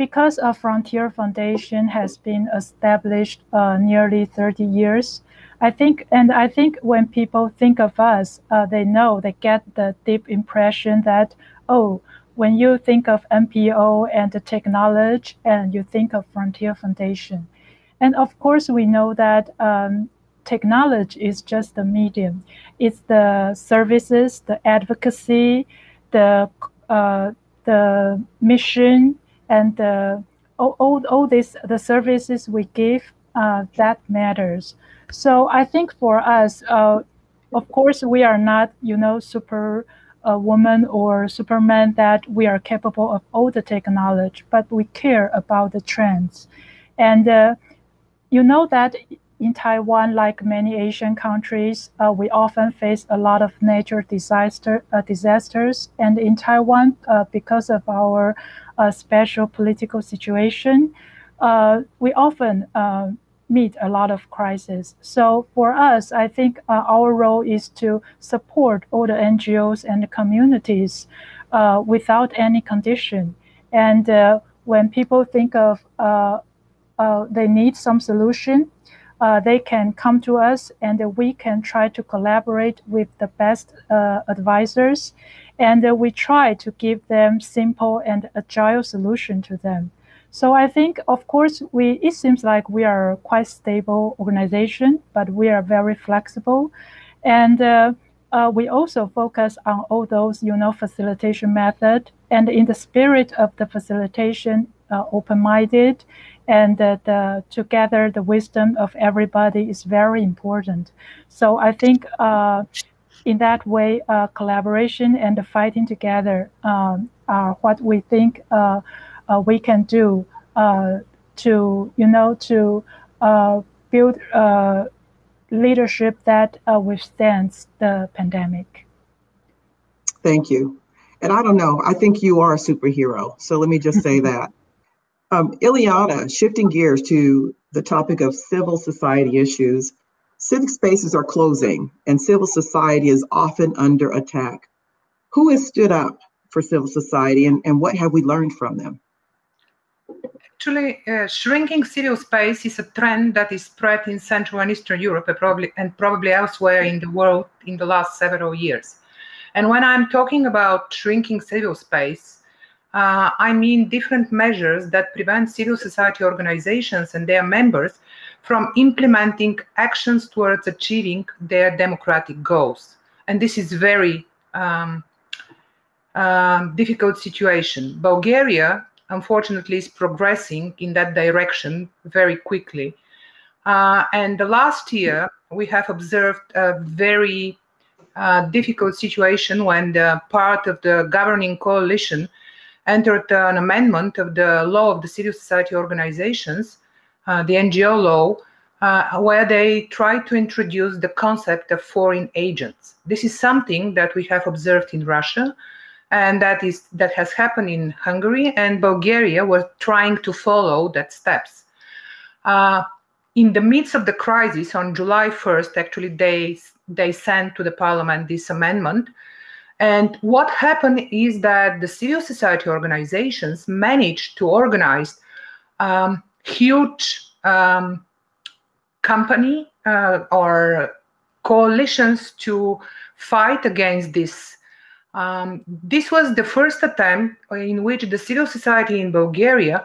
because a Frontier Foundation has been established uh, nearly 30 years, I think, and I think when people think of us, uh, they know, they get the deep impression that, oh, when you think of NPO and the technology, and you think of Frontier Foundation. And of course, we know that um, technology is just the medium. It's the services, the advocacy, the uh, the mission, and the, all, all, all these the services we give uh, that matters. So I think for us, uh, of course, we are not you know super a woman or superman that we are capable of all the technology, but we care about the trends. And uh, you know that in Taiwan, like many Asian countries, uh, we often face a lot of natural disaster uh, disasters. And in Taiwan, uh, because of our uh, special political situation, uh, we often meet a lot of crises. So for us, I think uh, our role is to support all the NGOs and the communities uh, without any condition. And uh, when people think of uh, uh, they need some solution, uh, they can come to us and we can try to collaborate with the best advisors. And we try to give them simple and agile solution to them. So I think, of course, we it seems like we are quite stable organization, but we are very flexible, and uh, uh, we also focus on all those you know facilitation method, and in the spirit of the facilitation, uh, open-minded, and the together the wisdom of everybody is very important. So I think. Uh, in that way, uh, collaboration and fighting together um, are what we think uh, uh, we can do uh, to you know to uh, build leadership that withstands the pandemic. Thank you. And I don't know, I think you are a superhero. So let me just say *laughs* that. Um, Ileana, shifting gears to the topic of civil society issues, civic spaces are closing and civil society is often under attack. Who has stood up for civil society and, and what have we learned from them? Actually, uh, shrinking civil space is a trend that is spread in Central and Eastern Europe and probably, and probably elsewhere in the world in the last several years. And when I'm talking about shrinking civil space, uh, I mean different measures that prevent civil society organizations and their members from implementing actions towards achieving their democratic goals. And this is very um, um, difficult situation. Bulgaria unfortunately is progressing in that direction very quickly. Uh, and the last year, we have observed a very uh, difficult situation when the part of the governing coalition entered an amendment of the law of the civil society organizations, uh, the NGO law, uh, where they tried to introduce the concept of foreign agents. This is something that we have observed in Russia, and that is that has happened in Hungary and Bulgaria was trying to follow that steps. Uh, in the midst of the crisis, on July 1st, actually they they sent to the parliament this amendment. And what happened is that the civil society organizations managed to organize um, huge um, company uh, or coalitions to fight against this um, this was the first attempt in which the civil society in Bulgaria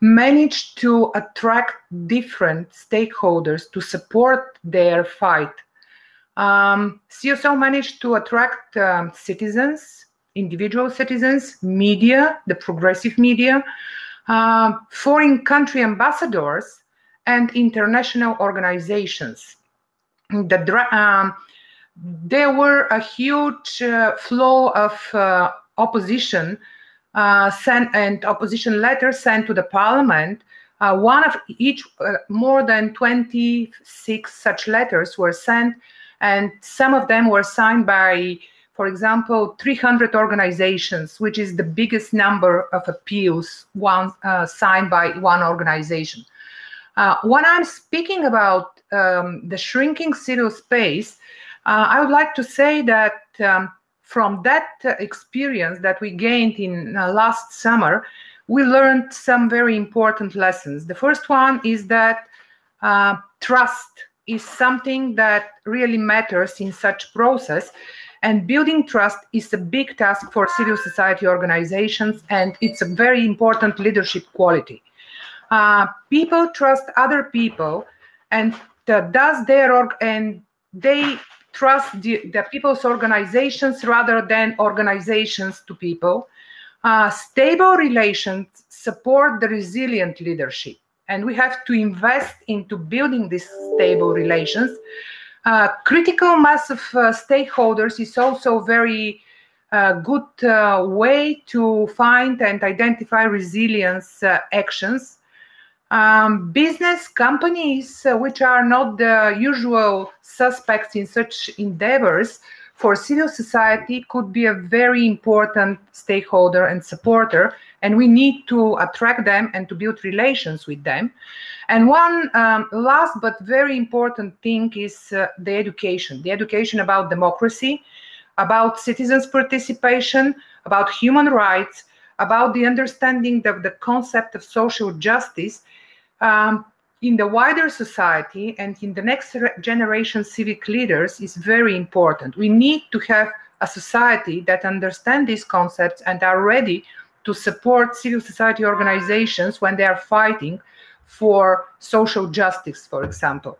managed to attract different stakeholders to support their fight. Um, CSO managed to attract um, citizens, individual citizens, media, the progressive media, uh, foreign country ambassadors, and international organizations. the um, there were a huge uh, flow of uh, opposition uh, sent and opposition letters sent to the parliament. Uh, one of each, uh, more than 26 such letters were sent, and some of them were signed by, for example, 300 organizations, which is the biggest number of appeals one, uh, signed by one organization. when I'm speaking about um, the shrinking civil space, uh, I would like to say that um, from that uh, experience that we gained in uh, last summer, we learned some very important lessons. The first one is that uh, trust is something that really matters in such process and building trust is a big task for civil society organizations and it's a very important leadership quality uh, people trust other people and uh, does their org and they trust the, the people's organizations rather than organizations to people. Uh, stable relations support the resilient leadership, and we have to invest into building these stable relations. Uh, critical mass of uh, stakeholders is also very uh, good uh, way to find and identify resilience uh, actions um, business companies, uh, which are not the usual suspects in such endeavors, for civil society could be a very important stakeholder and supporter, and we need to attract them and to build relations with them. And one um, last but very important thing is uh, the education the education about democracy, about citizens' participation, about human rights, about the understanding of the concept of social justice um, in the wider society and in the next generation civic leaders is very important. We need to have a society that understand these concepts and are ready to support civil society organizations when they are fighting for social justice, for example.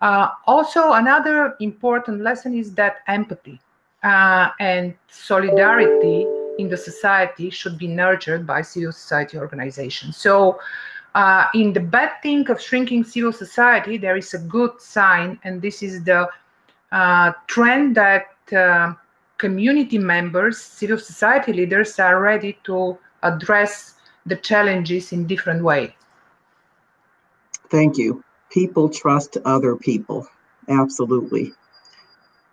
Uh, also, another important lesson is that empathy uh, and solidarity in the society should be nurtured by civil society organizations. So uh, in the bad thing of shrinking civil society, there is a good sign, and this is the uh, trend that uh, community members, civil society leaders are ready to address the challenges in different ways. Thank you. People trust other people. Absolutely.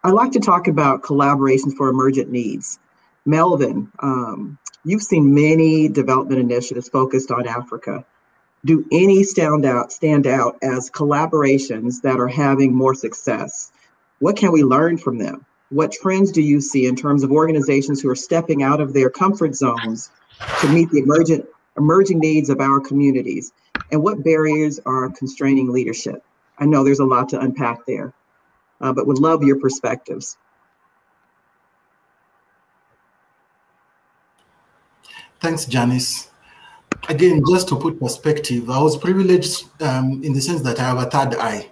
I'd like to talk about collaborations for emergent needs. Melvin, um, you've seen many development initiatives focused on Africa do any stand out stand out as collaborations that are having more success? What can we learn from them? What trends do you see in terms of organizations who are stepping out of their comfort zones to meet the emergent emerging needs of our communities? And what barriers are constraining leadership? I know there's a lot to unpack there, uh, but would love your perspectives. Thanks, Janiece again, just to put perspective, I was privileged um, in the sense that I have a third eye.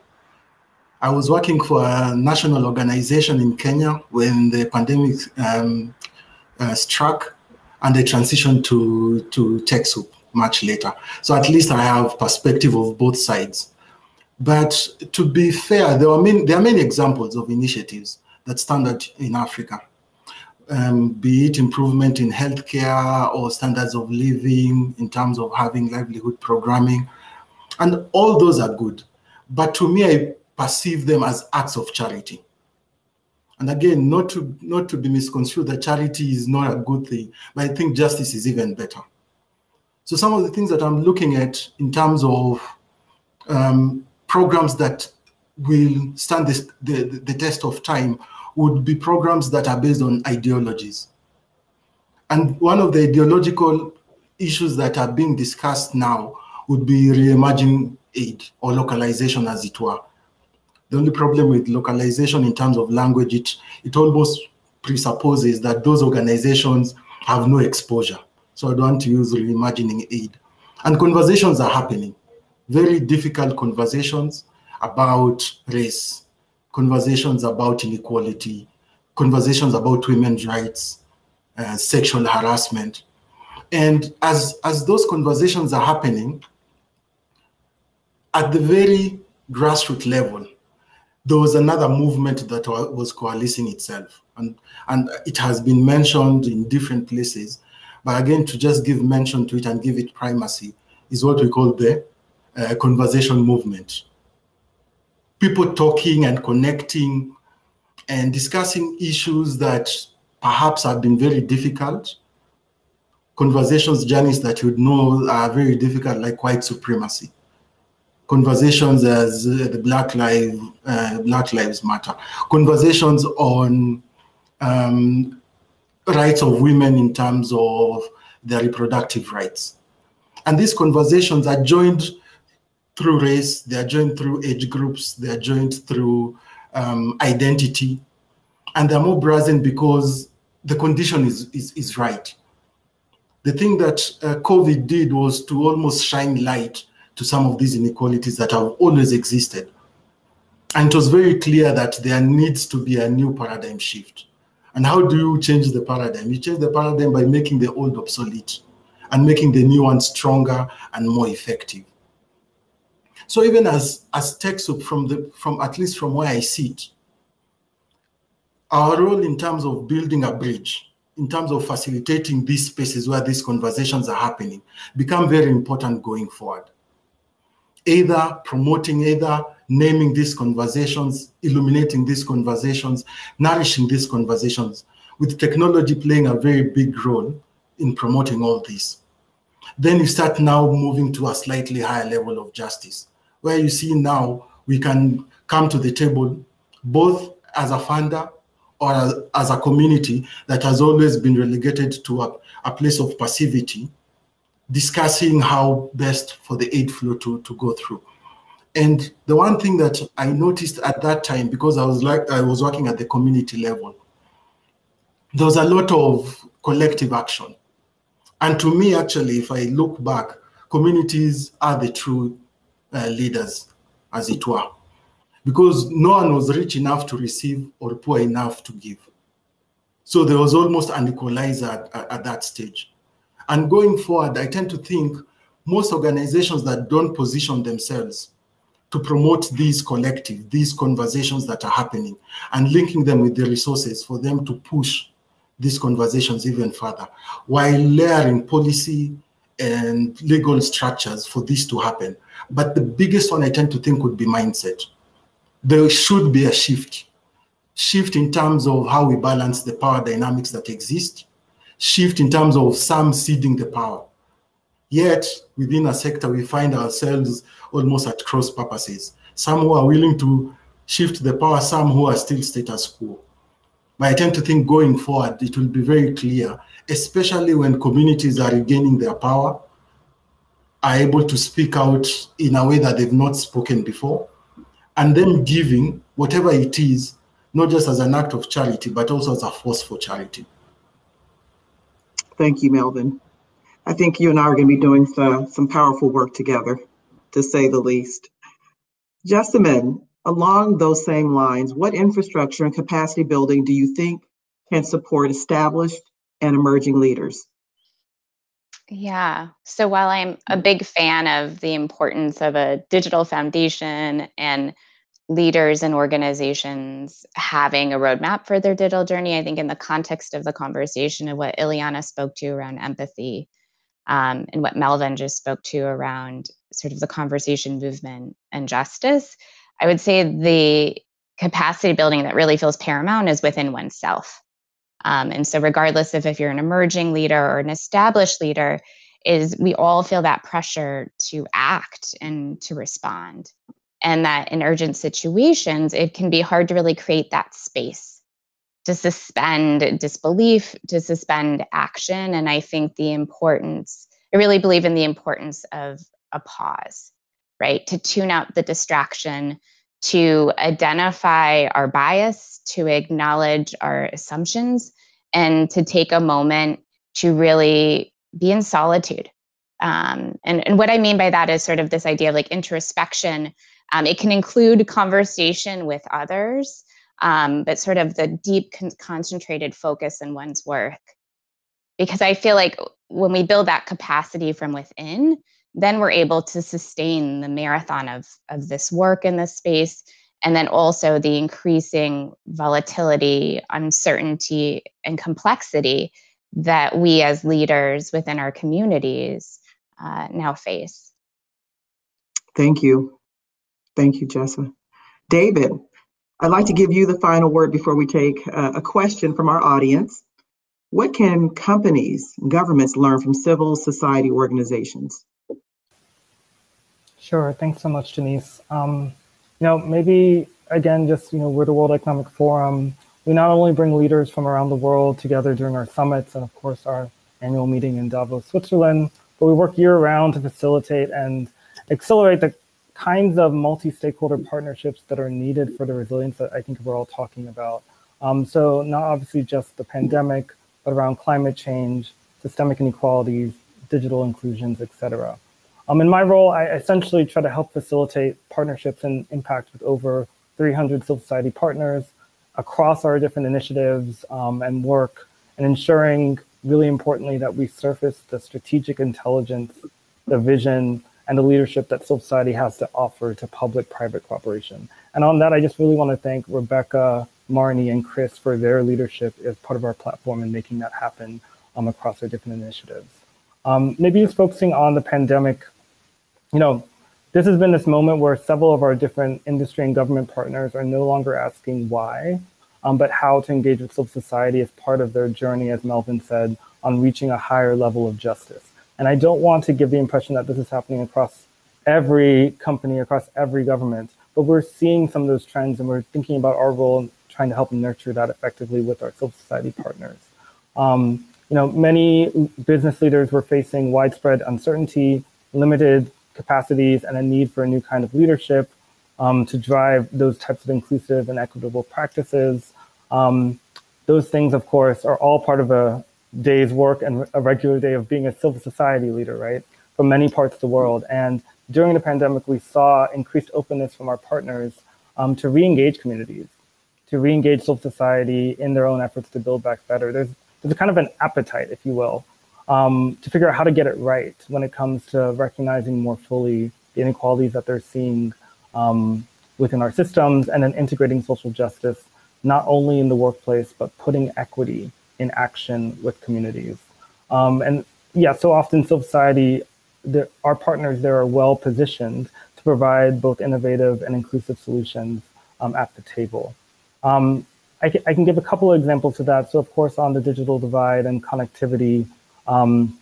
I was working for a national organization in Kenya when the pandemic um, uh, struck, and they transitioned to to TechSoup much later. So at least I have perspective of both sides. But to be fair, there are many there are many examples of initiatives that stand out in Africa um, be it improvement in healthcare or standards of living in terms of having livelihood programming. And all those are good. But to me, I perceive them as acts of charity. And again, not to not to be misconstrued that charity is not a good thing, but I think justice is even better. So some of the things that I'm looking at in terms of um, programs that will stand this, the, the test of time would be programs that are based on ideologies. And one of the ideological issues that are being discussed now would be reimagining aid or localization, as it were. The only problem with localization in terms of language, it, it almost presupposes that those organizations have no exposure. So I don't want to use reimagining aid. And conversations are happening, very difficult conversations about race, conversations about inequality, conversations about women's rights, uh, sexual harassment. And as, as those conversations are happening, at the very grassroots level, there was another movement that was coalescing itself. And, and it has been mentioned in different places. But again, to just give mention to it and give it primacy is what we call the uh, conversation movement. People talking and connecting and discussing issues that perhaps have been very difficult. Conversations, journeys that you know are very difficult, like white supremacy. Conversations as uh, the Black Lives uh, Black Lives Matter. Conversations on um, rights of women in terms of their reproductive rights. And these conversations are joined through race, they are joined through age groups, they are joined through um, identity, and they're more brazen because the condition is, is, is right. The thing that uh, COVID did was to almost shine light to some of these inequalities that have always existed. And it was very clear that there needs to be a new paradigm shift. And how do you change the paradigm? You change the paradigm by making the old obsolete and making the new one stronger and more effective. So even as as TechSoup, from the from at least from where I sit, our role in terms of building a bridge, in terms of facilitating these spaces where these conversations are happening, become very important going forward. Either promoting, either naming these conversations, illuminating these conversations, nourishing these conversations, with technology playing a very big role in promoting all this. Then you start now moving to a slightly higher level of justice, where you see now we can come to the table both as a funder or as, a community that has always been relegated to a, a place of passivity, discussing how best for the aid flow to, to go through. And the one thing that I noticed at that time, because I was like I was working at the community level, there was a lot of collective action. And to me, actually, if I look back, communities are the true uh, leaders, as it were, because no one was rich enough to receive or poor enough to give. So there was almost an equalizer at, at, at that stage. And going forward, I tend to think most organizations that don't position themselves to promote these collective, these conversations that are happening, and linking them with the resources for them to push these conversations even further, while layering policy and legal structures for this to happen. But the biggest one I tend to think would be mindset. There should be a shift. Shift in terms of how we balance the power dynamics that exist, shift in terms of some ceding the power. Yet, within a sector, we find ourselves almost at cross purposes. Some who are willing to shift the power, some who are still status quo. But I tend to think going forward, it will be very clear, especially when communities are regaining their power, are able to speak out in a way that they've not spoken before, and then giving whatever it is, not just as an act of charity, but also as a force for charity. Thank you, Melvin. I think you and I are going to be doing some, uh, some powerful work together, to say the least. Jessamine, along those same lines, what infrastructure and capacity building do you think can support established and emerging leaders? Yeah. So while I'm a big fan of the importance of a digital foundation and leaders and organizations having a roadmap for their digital journey, I think in the context of the conversation of what Ileana spoke to around empathy um, and what Melvin just spoke to around sort of the conversation movement and justice, I would say the capacity building that really feels paramount is within oneself. Um, and so, regardless of if you're an emerging leader or an established leader, is we all feel that pressure to act and to respond. And that in urgent situations, it can be hard to really create that space to suspend disbelief, to suspend action. And I think the importance, I really believe in the importance of a pause, right? To tune out the distraction, to identify our bias, to acknowledge our assumptions, and to take a moment to really be in solitude. Um, and, and what I mean by that is sort of this idea of like introspection. Um, it can include conversation with others, um, but sort of the deep, con- concentrated focus in one's work. Because I feel like when we build that capacity from within, then we're able to sustain the marathon of, of this work in this space and then also the increasing volatility, uncertainty, and complexity that we as leaders within our communities uh, now face. Thank you. Thank you, Jessa. David, I'd like to give you the final word before we take uh, a question from our audience. What can companies, governments learn from civil society organizations? Sure. Thanks so much, Denise. Um, you know, maybe again, just you know, we're the World Economic Forum. We not only bring leaders from around the world together during our summits and, of course, our annual meeting in Davos, Switzerland, but we work year-round to facilitate and accelerate the kinds of multi-stakeholder partnerships that are needed for the resilience that I think we're all talking about. Um, so not obviously just the pandemic, but around climate change, systemic inequalities, digital inclusions, et cetera. Um, in my role, I essentially try to help facilitate partnerships and impact with over 300 civil society partners across our different initiatives um, and work, and ensuring, really importantly, that we surface the strategic intelligence, the vision, and the leadership that civil society has to offer to public-private cooperation. And on that, I just really want to thank Rebecca, Marnie, and Chris for their leadership as part of our platform and making that happen um, across our different initiatives. Um, maybe just focusing on the pandemic you know, this has been this moment where several of our different industry and government partners are no longer asking why, um, but how to engage with civil society as part of their journey, as Melvin said, on reaching a higher level of justice. And I don't want to give the impression that this is happening across every company, across every government, but we're seeing some of those trends and we're thinking about our role in trying to help nurture that effectively with our civil society partners. Um, you know, many business leaders were facing widespread uncertainty, limited capacities and a need for a new kind of leadership um, to drive those types of inclusive and equitable practices. Um, those things, of course, are all part of a day's work and a regular day of being a civil society leader, right, from many parts of the world. And during the pandemic, we saw increased openness from our partners um, to re-engage communities, to re-engage civil society in their own efforts to build back better. There's, there's a kind of an appetite, if you will, um, to figure out how to get it right when it comes to recognizing more fully the inequalities that they're seeing um, within our systems and then integrating social justice, not only in the workplace, but putting equity in action with communities. Um, and yeah, so often civil society, the, our partners there are well positioned to provide both innovative and inclusive solutions um, at the table. Um, I, can, I can give a couple of examples of that. So of course, on the digital divide and connectivity, um,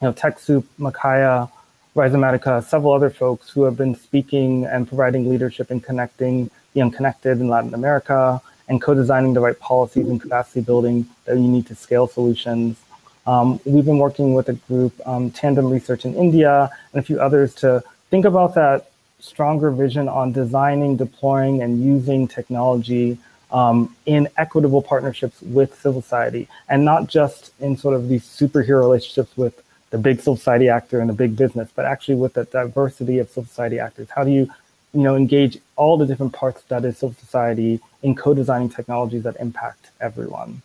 you know, TechSoup, Makaia, Rhizomatica, several other folks who have been speaking and providing leadership in connecting the unconnected in Latin America and co-designing the right policies and capacity building that you need to scale solutions. Um, we've been working with a group, um, Tandem Research in India, and a few others to think about that stronger vision on designing, deploying, and using technology um, in equitable partnerships with civil society and not just in sort of these superhero relationships with the big civil society actor and the big business, but actually with the diversity of civil society actors. How do you, you know, engage all the different parts that is civil society in co-designing technologies that impact everyone?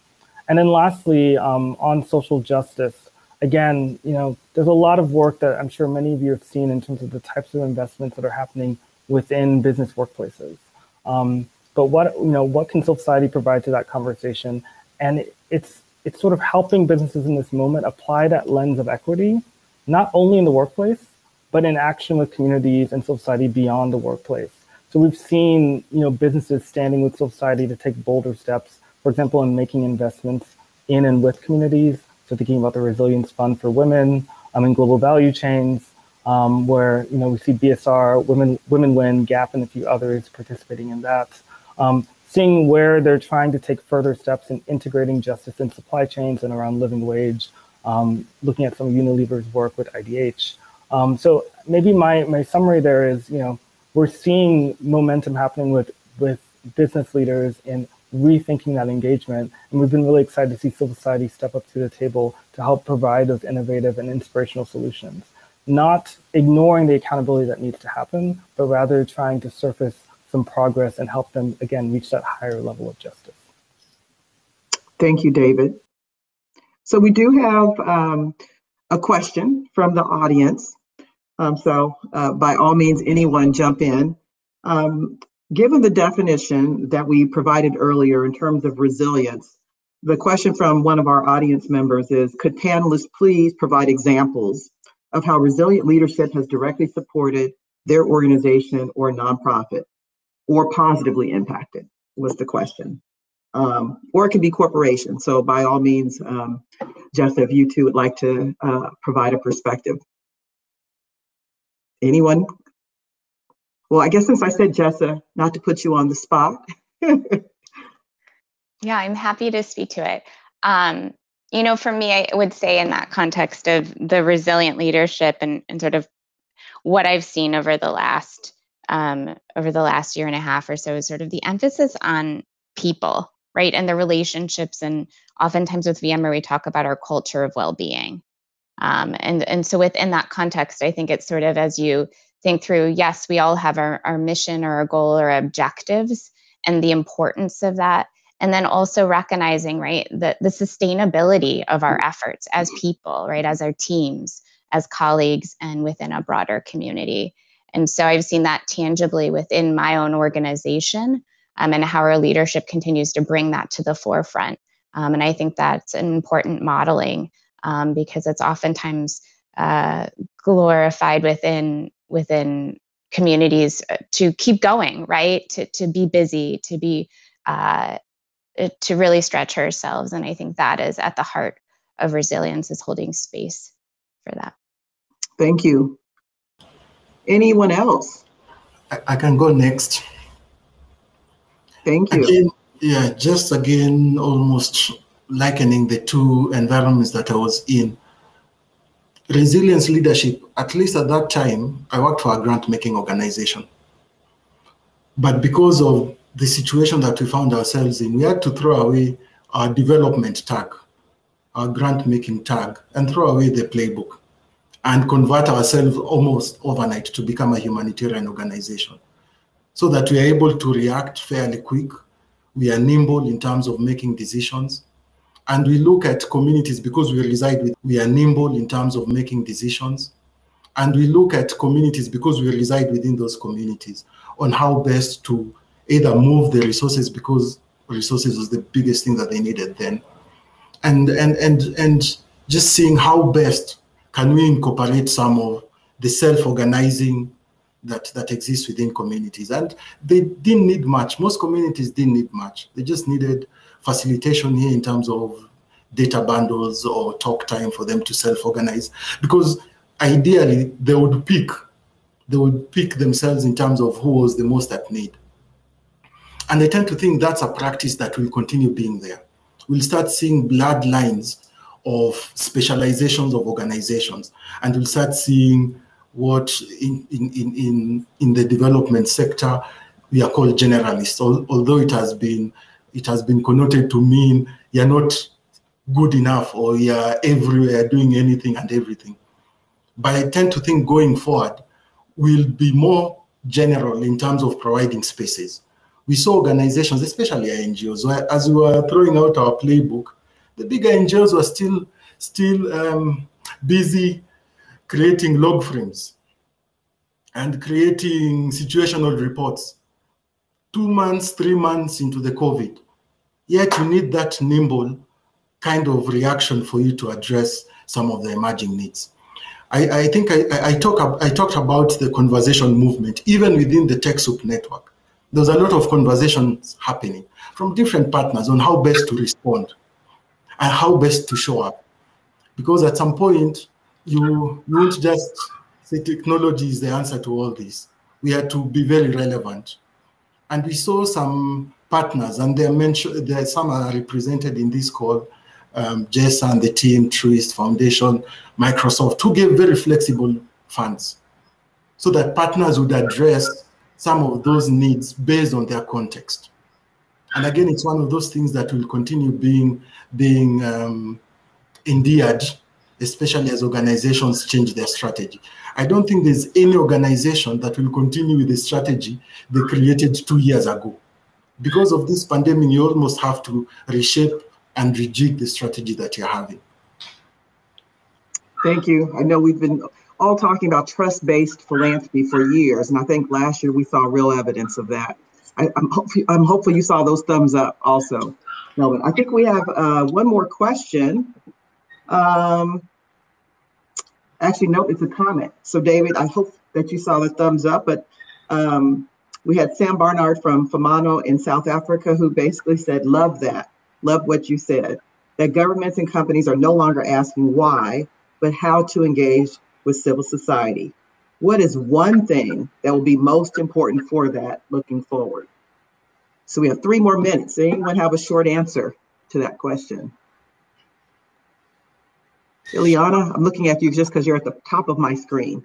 And then lastly, um, on social justice, again, you know, there's a lot of work that I'm sure many of you have seen in terms of the types of investments that are happening within business workplaces. Um, but what you know what can civil society provide to that conversation? And it's it's sort of helping businesses in this moment apply that lens of equity not only in the workplace but in action with communities and civil society beyond the workplace. So we've seen you know businesses standing with civil society to take bolder steps for example in making investments in and with communities. So thinking about the resilience fund for women um, in global value chains um, where you know we see BSR, Women Women Win, Gap, and a few others participating in that um, seeing where they're trying to take further steps in integrating justice in supply chains and around living wage, um, looking at some of Unilever's work with IDH. Um, so maybe my, my summary there is, you know, we're seeing momentum happening with, with business leaders in rethinking that engagement. And we've been really excited to see civil society step up to the table to help provide those innovative and inspirational solutions. Not ignoring the accountability that needs to happen, but rather trying to surface progress and help them, again, reach that higher level of justice. Thank you, David. So we do have um, a question from the audience. Um, so uh, by all means, anyone jump in. Um, Given the definition that we provided earlier in terms of resilience, the question from one of our audience members is, could panelists please provide examples of how resilient leadership has directly supported their organization or nonprofit or positively impacted was the question. Um, or it could be corporation. So by all means, um, Jessa, if you two would like to uh, provide a perspective. Anyone? Well, I guess since I said Jessa, not to put you on the spot. *laughs* yeah, I'm happy to speak to it. Um, you know, for me, I would say in that context of the resilient leadership and, and sort of what I've seen over the last um, over the last year and a half or so is sort of the emphasis on people, right, and the relationships. And oftentimes with VMware, we talk about our culture of well-being. Um, and and so within that context, I think it's sort of as you think through, yes, we all have our, our mission or our goal or objectives and the importance of that. And then also recognizing, right, the, the sustainability of our efforts as people, right, as our teams, as colleagues, and within a broader community. And so I've seen that tangibly within my own organization um, and how our leadership continues to bring that to the forefront. Um, and I think that's an important modeling um, because it's oftentimes uh, glorified within within communities uh, to keep going, right? To to be busy, to be uh, uh, to really stretch ourselves, and I think that is at the heart of resilience is holding space for that. Thank you. Anyone else? I, I can go next. Thank you. Again, yeah, just again, almost likening the two environments that I was in. Resilience leadership, at least at that time, I worked for a grant making organization. But because of the situation that we found ourselves in, we had to throw away our development tag, our grant making tag, and throw away the playbook and convert ourselves almost overnight to become a humanitarian organization so that we are able to react fairly quick. We are nimble in terms of making decisions. And we look at communities because we reside with, we are nimble in terms of making decisions. And we look at communities because we reside within those communities on how best to either move the resources because resources was the biggest thing that they needed then. And and and and just seeing how best can we incorporate some of the self-organizing that that exists within communities. And they didn't need much. Most communities didn't need much. They just needed facilitation here in terms of data bundles or talk time for them to self-organize. Because ideally they would pick, they would pick themselves in terms of who was the most at need. And I tend to think that's a practice that will continue being there. We'll start seeing bloodlines of specializations of organizations, and we'll start seeing what in, in, in, in the development sector we are called generalists, although it has been it has been connoted to mean you're not good enough or you're everywhere doing anything and everything. But I tend to think going forward, we'll be more general in terms of providing spaces we saw organizations, especially NGOs, where as we were throwing out our playbook, the bigger NGOs were still still um, busy creating log frames and creating situational reports. Two months, three months into the COVID, yet you need that nimble kind of reaction for you to address some of the emerging needs. I, I think I, I, talk, I talked about the conversation movement, even within the TechSoup network there's a lot of conversations happening from different partners on how best to respond and how best to show up. Because at some point, you, won't just say technology is the answer to all this. We had to be very relevant. And we saw some partners, and they're mentioned, some are represented in this call, um, the team, Truist Foundation, Microsoft, who gave very flexible funds so that partners would address some of those needs based on their context. And again, it's one of those things that will continue being being um, endeared, especially as organizations change their strategy. I don't think there's any organization that will continue with the strategy they created two years ago. Because of this pandemic, you almost have to reshape and rejig the strategy that you're having. Thank you. I know we've been all talking about trust-based philanthropy for years, and I think last year we saw real evidence of that. I, am hopeful, I'm hopeful you saw those thumbs up also, Melvin. I think we have uh, one more question. Um, actually, no, it's a comment. So, David, I hope that you saw the thumbs up, but um, we had Sam Barnard from Famano in South Africa who basically said, Love that. Love what you said. That governments and companies are no longer asking why, but how to engage with civil society. What is one thing that will be most important for that looking forward? So we have three more minutes. Anyone have a short answer to that question? Ileana, I'm looking at you just because you're at the top of my screen.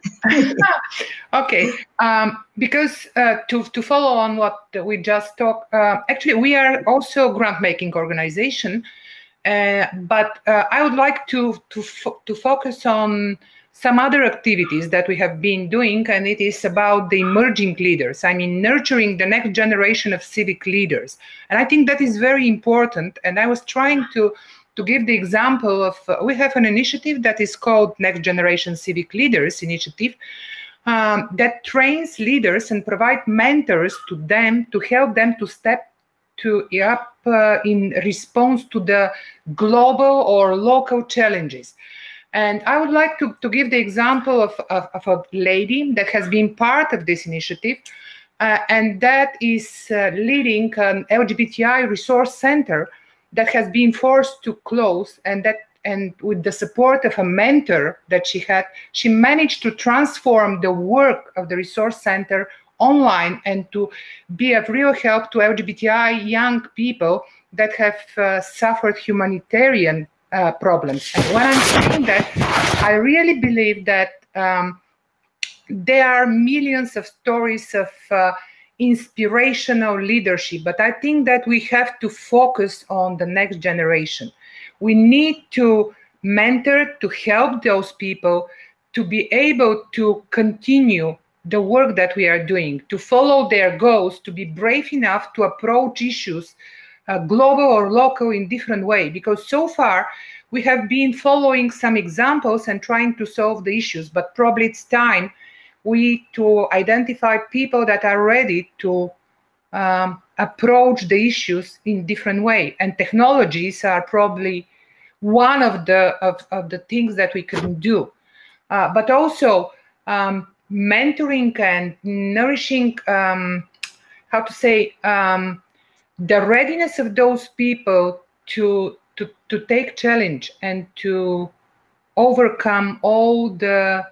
*laughs* okay, um, because uh, to, to follow on what we just talked, uh, actually we are also a grant making organization, uh, but uh, I would like to, to, fo to focus on some other activities that we have been doing, and it is about the emerging leaders. I mean, nurturing the next generation of civic leaders. And I think that is very important. And I was trying to to give the example of uh, we have an initiative that is called Next Generation Civic Leaders Initiative um, that trains leaders and provide mentors to them to help them to step to up uh, in response to the global or local challenges. And I would like to, to give the example of, of, of a lady that has been part of this initiative, uh, and that is uh, leading an LGBTI resource center that has been forced to close and that and with the support of a mentor that she had she managed to transform the work of the resource center online and to be of real help to lgbti young people that have uh, suffered humanitarian uh, problems and when i'm saying that i really believe that um, there are millions of stories of uh, inspirational leadership, but I think that we have to focus on the next generation. We need to mentor to help those people to be able to continue the work that we are doing, to follow their goals, to be brave enough to approach issues, uh, global or local, in different way. Because so far we have been following some examples and trying to solve the issues, but probably it's time we to identify people that are ready to um, approach the issues in different way and technologies are probably one of the of, of the things that we can do uh, but also um, mentoring and nourishing um, how to say um, the readiness of those people to to to take challenge and to overcome all the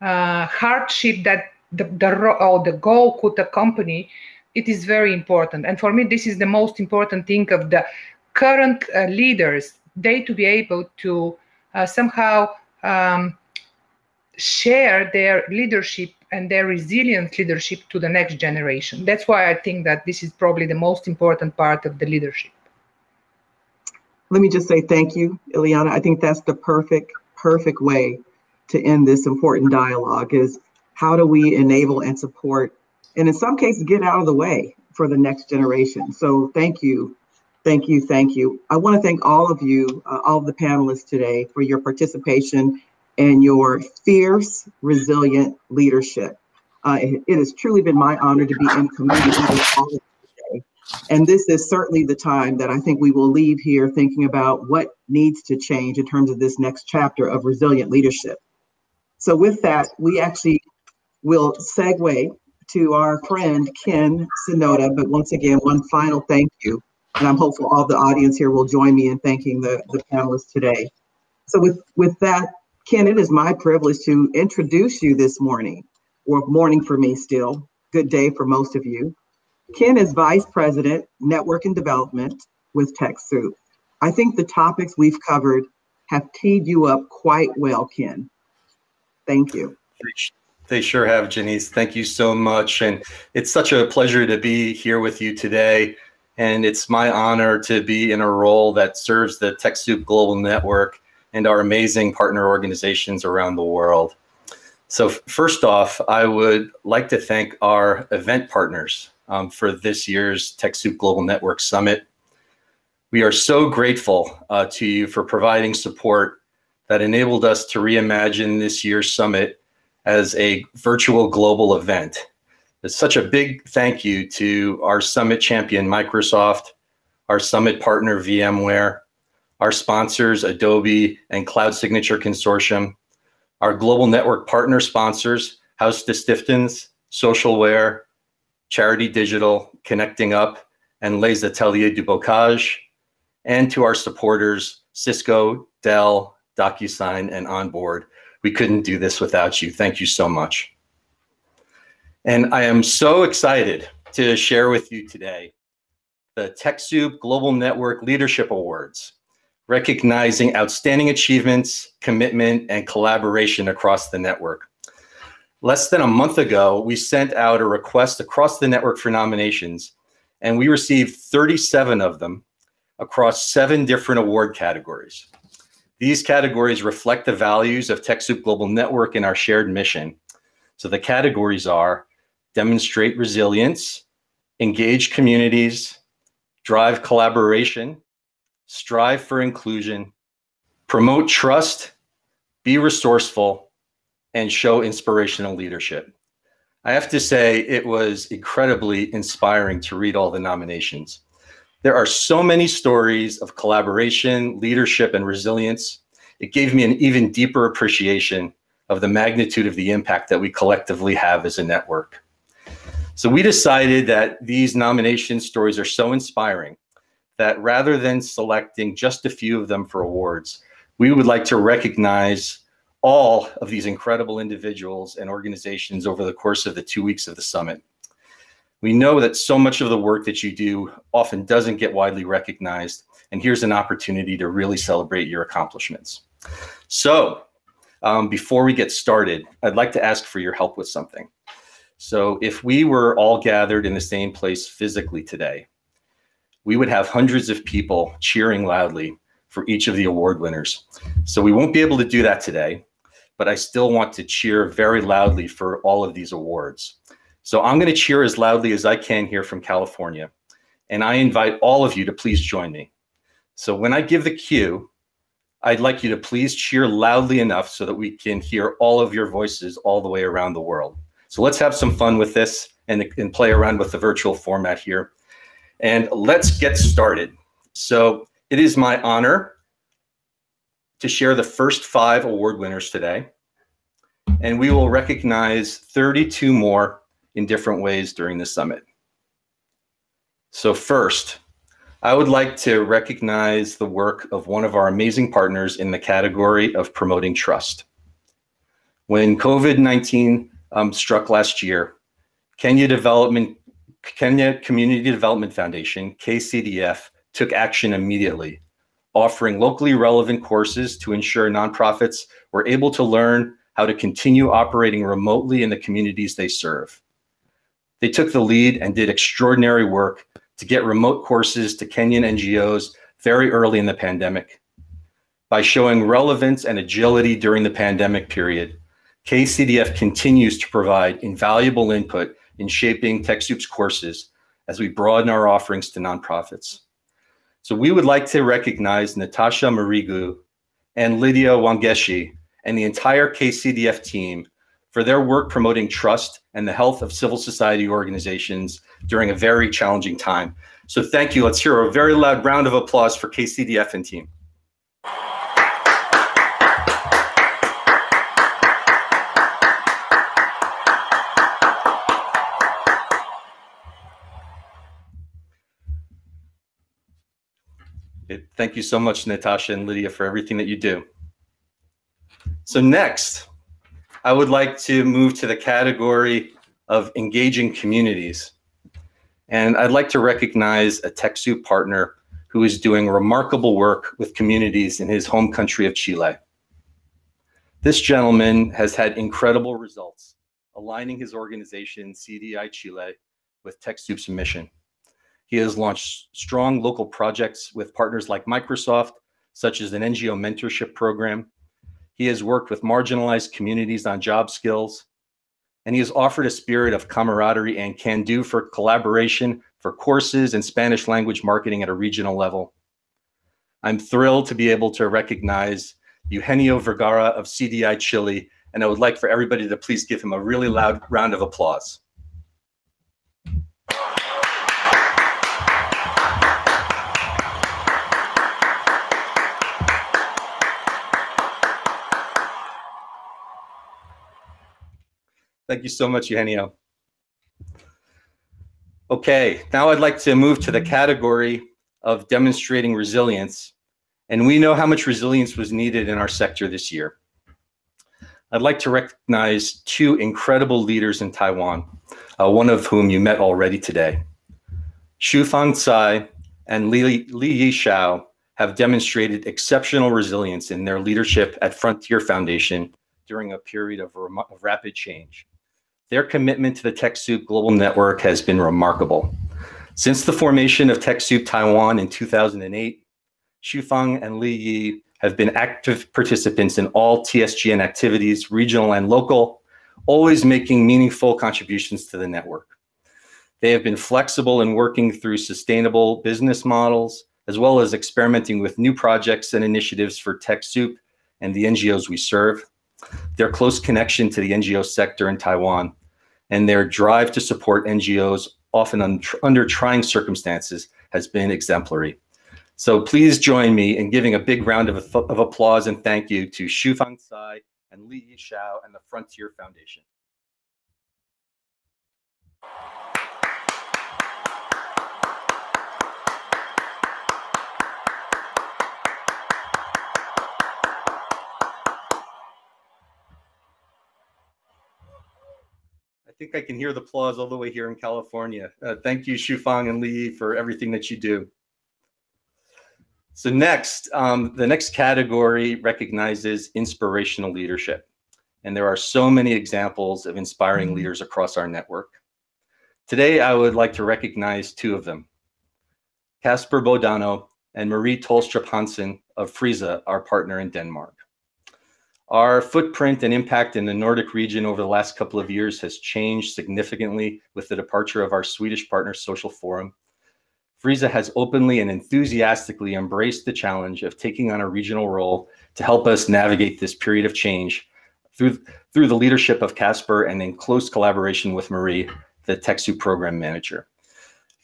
uh, hardship that the, the, or the goal could accompany, it is very important. And for me, this is the most important thing of the current uh, leaders, they to be able to uh, somehow um, share their leadership and their resilient leadership to the next generation. That's why I think that this is probably the most important part of the leadership. Let me just say thank you, Ileana. I think that's the perfect, perfect way to end this important dialogue is how do we enable and support, and in some cases, get out of the way for the next generation. So thank you, thank you, thank you. I want to thank all of you, uh, all of the panelists today for your participation and your fierce, resilient leadership. Uh, it, it, has truly been my honor to be in community with all of you today. And this is certainly the time that I think we will leave here thinking about what needs to change in terms of this next chapter of resilient leadership. So with that, we actually will segue to our friend Ken Sonoda. But once again, one final thank you. And I'm hopeful all the audience here will join me in thanking the, the panelists today. So with, with that, Ken, it is my privilege to introduce you this morning, or morning for me still, good day for most of you. Ken is Vice President, Network and Development with TechSoup. I think the topics we've covered have teed you up quite well, Ken. Thank you. They sure have, Janiece. Thank you so much. And it's such a pleasure to be here with you today. And it's my honor to be in a role that serves the TechSoup Global Network and our amazing partner organizations around the world. So, first off, I would like to thank our event partners um, for this year's TechSoup Global Network Summit. We are so grateful uh, to you for providing support that enabled us to reimagine this year's summit as a virtual global event. It's such a big thank you to our summit champion, Microsoft, our summit partner, VMware, our sponsors, Adobe and Cloud Signature Consortium, our global network partner sponsors, Haus des Stiftens, Socialware, Charity Digital, Connecting Up, and Les Ateliers du Bocage, and to our supporters, Cisco, Dell, DocuSign, and Onboard. We couldn't do this without you. Thank you so much. And I am so excited to share with you today the TechSoup Global Network Leadership Awards, recognizing outstanding achievements, commitment, and collaboration across the network. Less than a month ago, we sent out a request across the network for nominations, and we received 37 of them across seven different award categories. These categories reflect the values of TechSoup Global Network and our shared mission. So the categories are demonstrate resilience, engage communities, drive collaboration, strive for inclusion, promote trust, be resourceful, and show inspirational leadership. I have to say, it was incredibly inspiring to read all the nominations. There are so many stories of collaboration, leadership, and resilience. It gave me an even deeper appreciation of the magnitude of the impact that we collectively have as a network. So we decided that these nomination stories are so inspiring that rather than selecting just a few of them for awards, we would like to recognize all of these incredible individuals and organizations over the course of the two weeks of the summit. We know that so much of the work that you do often doesn't get widely recognized, and here's an opportunity to really celebrate your accomplishments. So um, before we get started, I'd like to ask for your help with something. So if we were all gathered in the same place physically today, we would have hundreds of people cheering loudly for each of the award winners. So we won't be able to do that today, but I still want to cheer very loudly for all of these awards. So I'm going to cheer as loudly as I can here from California. And I invite all of you to please join me. So when I give the cue, I'd like you to please cheer loudly enough so that we can hear all of your voices all the way around the world. So let's have some fun with this and, and play around with the virtual format here. And let's get started. So it is my honor to share the first five award winners today. And we will recognize 32 more in different ways during the summit. So first, I would like to recognize the work of one of our amazing partners in the category of promoting trust. When COVID-19 um, struck last year. Kenya Development, Kenya Community Development Foundation, KCDF, took action immediately, offering locally relevant courses to ensure nonprofits were able to learn how to continue operating remotely in the communities they serve. They took the lead and did extraordinary work to get remote courses to Kenyan NGOs very early in the pandemic. By showing relevance and agility during the pandemic period, KCDF continues to provide invaluable input in shaping TechSoup's courses as we broaden our offerings to nonprofits. So we would like to recognize Natasha Marigu and Lydia Wangeshi and the entire KCDF team for their work promoting trust and the health of civil society organizations during a very challenging time. So thank you. Let's hear a very loud round of applause for KCDF and team. Thank you so much, Natasha and Lydia, for everything that you do. So next, I would like to move to the category of engaging communities. And I'd like to recognize a TechSoup partner who is doing remarkable work with communities in his home country of Chile. This gentleman has had incredible results, aligning his organization, CDI Chile, with TechSoup's mission. He has launched strong local projects with partners like Microsoft, such as an NGO mentorship program. He has worked with marginalized communities on job skills, and he has offered a spirit of camaraderie and can do for collaboration for courses and Spanish language marketing at a regional level. I'm thrilled to be able to recognize Eugenio Vergara of CDI Chile, and I would like for everybody to please give him a really loud round of applause. Thank you so much, Eugenio. Okay, now I'd like to move to the category of demonstrating resilience. And we know how much resilience was needed in our sector this year. I'd like to recognize two incredible leaders in Taiwan, uh, one of whom you met already today. Shufang Tsai and Li, Li Yishao have demonstrated exceptional resilience in their leadership at Frontier Foundation during a period of rapid change. Their commitment to the TechSoup Global Network has been remarkable. Since the formation of TechSoup Taiwan in 2008, Shufang and Li Yi have been active participants in all TSGN activities, regional and local, always making meaningful contributions to the network. They have been flexible in working through sustainable business models, as well as experimenting with new projects and initiatives for TechSoup and the NGOs we serve. Their close connection to the NGO sector in Taiwan and their drive to support NGOs, often un under trying circumstances, has been exemplary. So please join me in giving a big round of, of applause and thank you to Shufang Tsai and Li Yishao and the Frontier Foundation. Think I can hear the applause all the way here in California. Uh, thank you, Shufang and Li, for everything that you do. So next, um, the next category recognizes inspirational leadership. And there are so many examples of inspiring mm-hmm. leaders across our network. Today, I would like to recognize two of them. Casper Bodano and Marie Tolstrup Hansen of Friese, our partner in Denmark. Our footprint and impact in the Nordic region over the last couple of years has changed significantly with the departure of our Swedish partner Social Forum Friese has openly and enthusiastically embraced the challenge of taking on a regional role to help us navigate this period of change through, through the leadership of Casper and in close collaboration with Marie, the TechSoup program manager.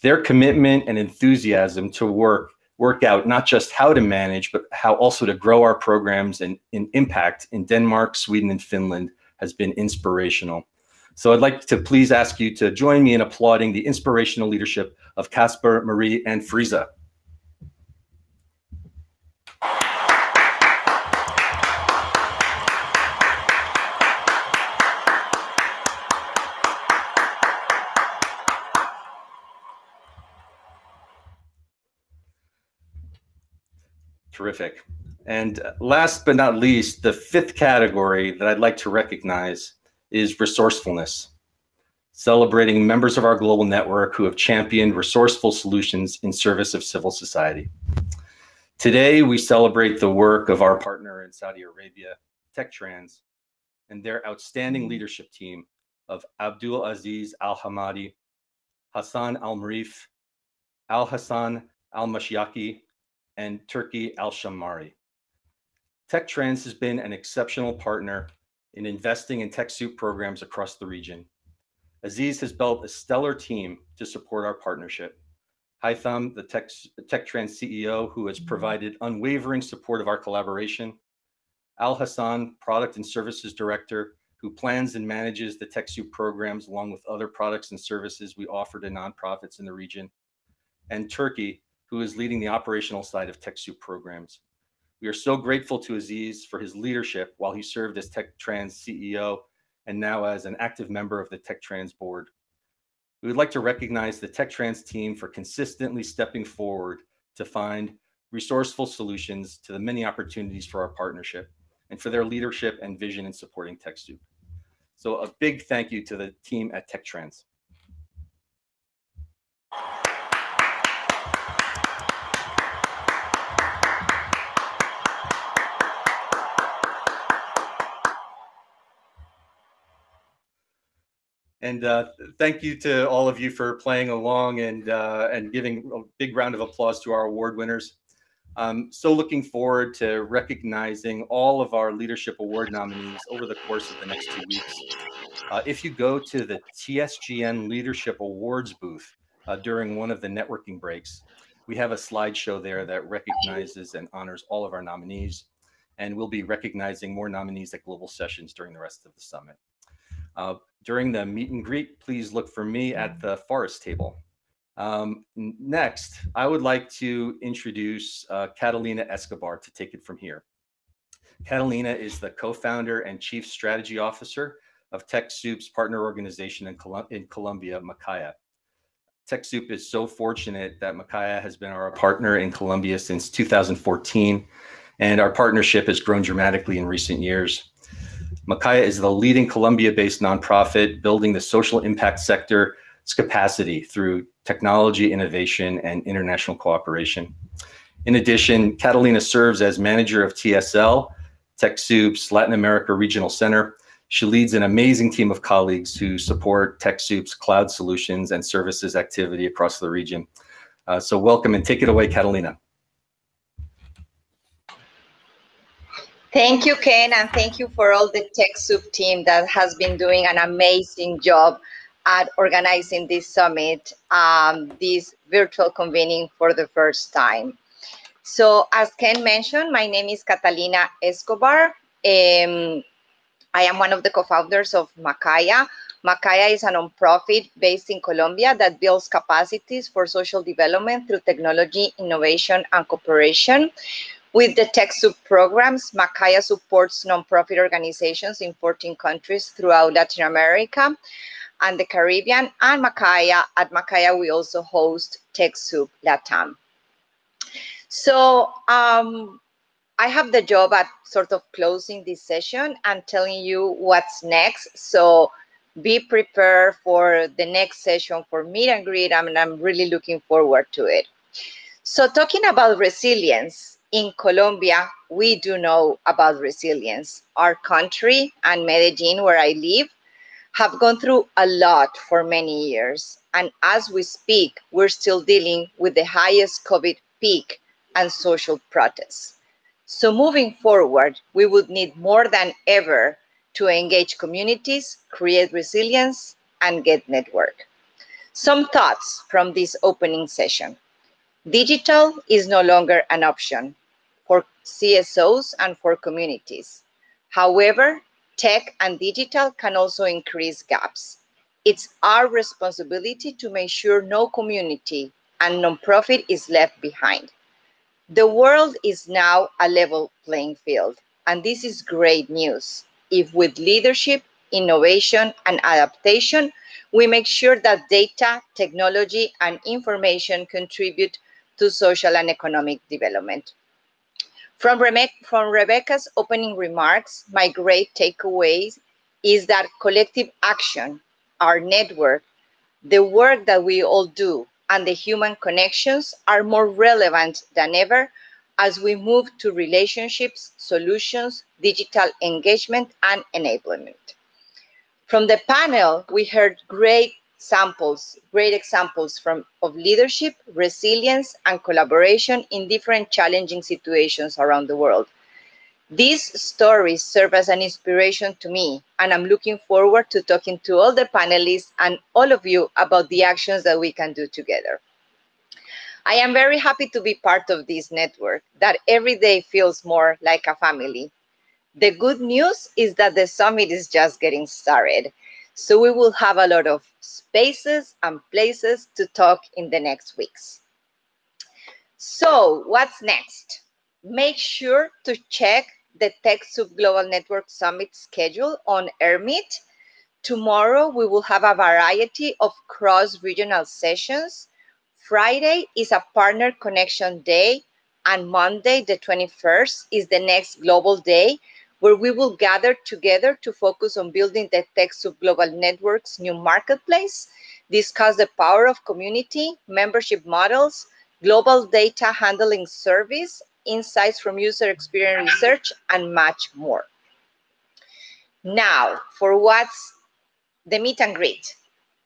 Their commitment and enthusiasm to work work out not just how to manage, but how also to grow our programs and in impact in Denmark, Sweden, and Finland has been inspirational. So I'd like to please ask you to join me in applauding the inspirational leadership of Casper, Marie, and Friese. Terrific. And last but not least, the fifth category that I'd like to recognize is resourcefulness, celebrating members of our global network who have championed resourceful solutions in service of civil society. Today, we celebrate the work of our partner in Saudi Arabia, TechTrans, and their outstanding leadership team of Abdul Aziz Al Hamadi, Hassan Al Marif, Al Hassan Al Mashyaki, and Turki Al Shammari. TechTrans has been an exceptional partner in investing in TechSoup programs across the region. Aziz has built a stellar team to support our partnership. Haitham, the Tech, TechTrans CEO, who has mm-hmm. provided unwavering support of our collaboration. Al Hassan, Product and Services Director, who plans and manages the TechSoup programs along with other products and services we offer to nonprofits in the region. And Turki, who is leading the operational side of TechSoup programs. We are so grateful to Aziz for his leadership while he served as TechTrans CEO and now as an active member of the TechTrans board. We would like to recognize the TechTrans team for consistently stepping forward to find resourceful solutions to the many opportunities for our partnership and for their leadership and vision in supporting TechSoup. So a big thank you to the team at TechTrans. And uh, thank you to all of you for playing along and uh, and giving a big round of applause to our award winners. Um, so looking forward to recognizing all of our leadership award nominees over the course of the next two weeks. Uh, if you go to the TSGN Leadership Awards booth uh, during one of the networking breaks, we have a slideshow there that recognizes and honors all of our nominees. And we'll be recognizing more nominees at global sessions during the rest of the summit. Uh, during the meet and greet, please look for me at the forest table. Um, next, I would like to introduce uh, Catalina Escobar to take it from here. Catalina is the co-founder and chief strategy officer of TechSoup's partner organization in, Colum in Colombia, Makaia. TechSoup is so fortunate that Makaia has been our partner in Colombia since 2014, and our partnership has grown dramatically in recent years. Makaia is the leading Colombia based nonprofit building the social impact sector's capacity through technology, innovation, and international cooperation. In addition, Catalina serves as manager of TSL, TechSoup's Latin America Regional Center. She leads an amazing team of colleagues who support TechSoup's cloud solutions and services activity across the region. Uh, so welcome and take it away, Catalina. Thank you, Ken, and thank you for all the TechSoup team that has been doing an amazing job at organizing this summit, um, this virtual convening for the first time. So as Ken mentioned, my name is Catalina Escobar. Um, I am one of the co-founders of Makaia. Makaia is a nonprofit based in Colombia that builds capacities for social development through technology, innovation, and cooperation. With the TechSoup programs, Makaia supports nonprofit organizations in 14 countries throughout Latin America and the Caribbean. And Makaia, at Makaia, we also host TechSoup Latam. So um, I have the job at sort of closing this session and telling you what's next. So be prepared for the next session for meet and greet. I mean, I'm really looking forward to it. So talking about resilience, in Colombia, we do know about resilience. Our country and Medellin, where I live, have gone through a lot for many years. And as we speak, we're still dealing with the highest COVID peak and social protests. So moving forward, we would need more than ever to engage communities, create resilience, and get network. Some thoughts from this opening session. Digital is no longer an option CSOs and for communities. However, tech and digital can also increase gaps. It's our responsibility to make sure no community and nonprofit is left behind. The world is now a level playing field, and this is great news. If with leadership, innovation, and adaptation, we make sure that data, technology, and information contribute to social and economic development. From, Rebe from Rebecca's opening remarks, my great takeaway is that collective action, our network, the work that we all do, and the human connections are more relevant than ever as we move to relationships, solutions, digital engagement, and enablement. From the panel, we heard great samples, great examples from of leadership, resilience, and collaboration in different challenging situations around the world. These stories serve as an inspiration to me, and I'm looking forward to talking to all the panelists and all of you about the actions that we can do together. I am very happy to be part of this network that every day feels more like a family. The good news is that the summit is just getting started. So we will have a lot of spaces and places to talk in the next weeks. So what's next? Make sure to check the TechSoup Global Network Summit schedule on AirMeet. Tomorrow, we will have a variety of cross-regional sessions. Friday is a partner connection day, and Monday, the 21st, is the next global day where we will gather together to focus on building the TechSoup Global Network's new marketplace, discuss the power of community, membership models, global data handling service, insights from user experience research, and much more. Now, for what's the meet and greet.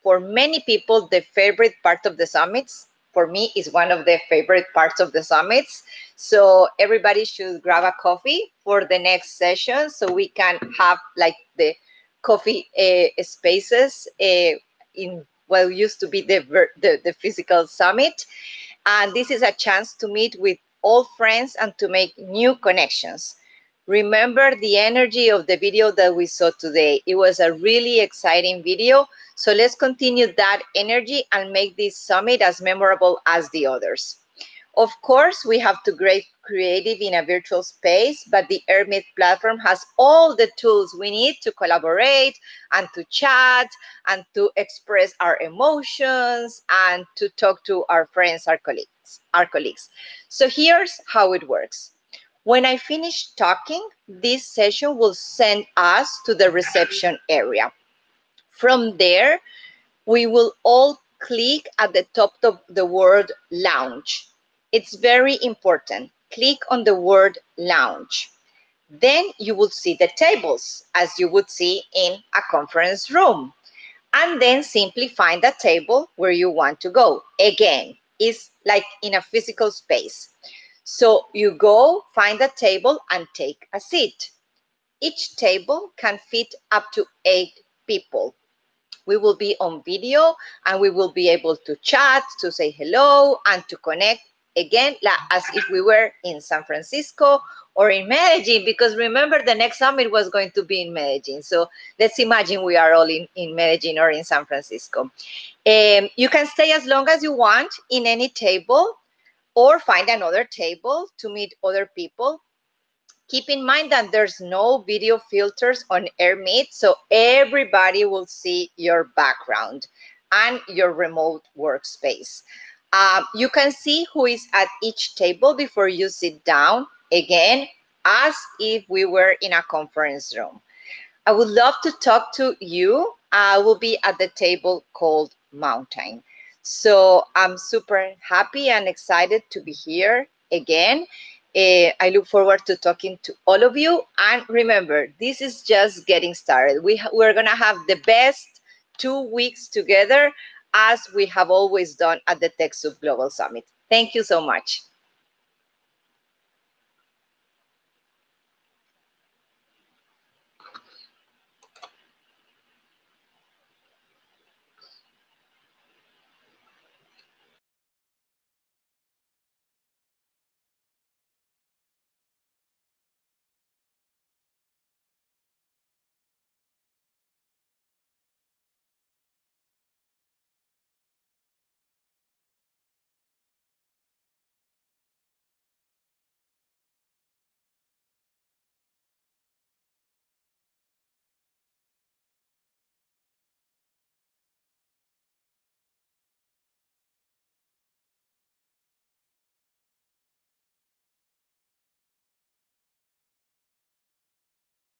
For many people, the favorite part of the summits, for me, is one of the favorite parts of the summits. So everybody should grab a coffee for the next session so we can have like the coffee uh, spaces uh, in what used to be the, the, the physical summit. And this is a chance to meet with old friends and to make new connections. Remember the energy of the video that we saw today. It was a really exciting video. So let's continue that energy and make this summit as memorable as the others. Of course, we have to get creative in a virtual space, but the Airmeet platform has all the tools we need to collaborate and to chat and to express our emotions and to talk to our friends, our colleagues, our colleagues. So here's how it works. When I finish talking, this session will send us to the reception area. From there, we will all click at the top of the word lounge. It's very important. Click on the word lounge. Then you will see the tables as you would see in a conference room. And then simply find a table where you want to go. Again, it's like in a physical space. So you go, find a table and take a seat. Each table can fit up to eight people. We will be on video and we will be able to chat, to say hello and to connect again as if we were in San Francisco or in Medellin, because remember the next summit was going to be in Medellin. So let's imagine we are all in, in Medellin or in San Francisco. Um, you can stay as long as you want in any table or find another table to meet other people. Keep in mind that there's no video filters on AirMeet, so everybody will see your background and your remote workspace. Uh, you can see who is at each table before you sit down, again, as if we were in a conference room. I would love to talk to you. I will be at the table called Mountain. So I'm super happy and excited to be here again. Uh, I look forward to talking to all of you. And remember, this is just getting started. We we're going to have the best two weeks together as we have always done at the TechSoup Global Summit. Thank you so much.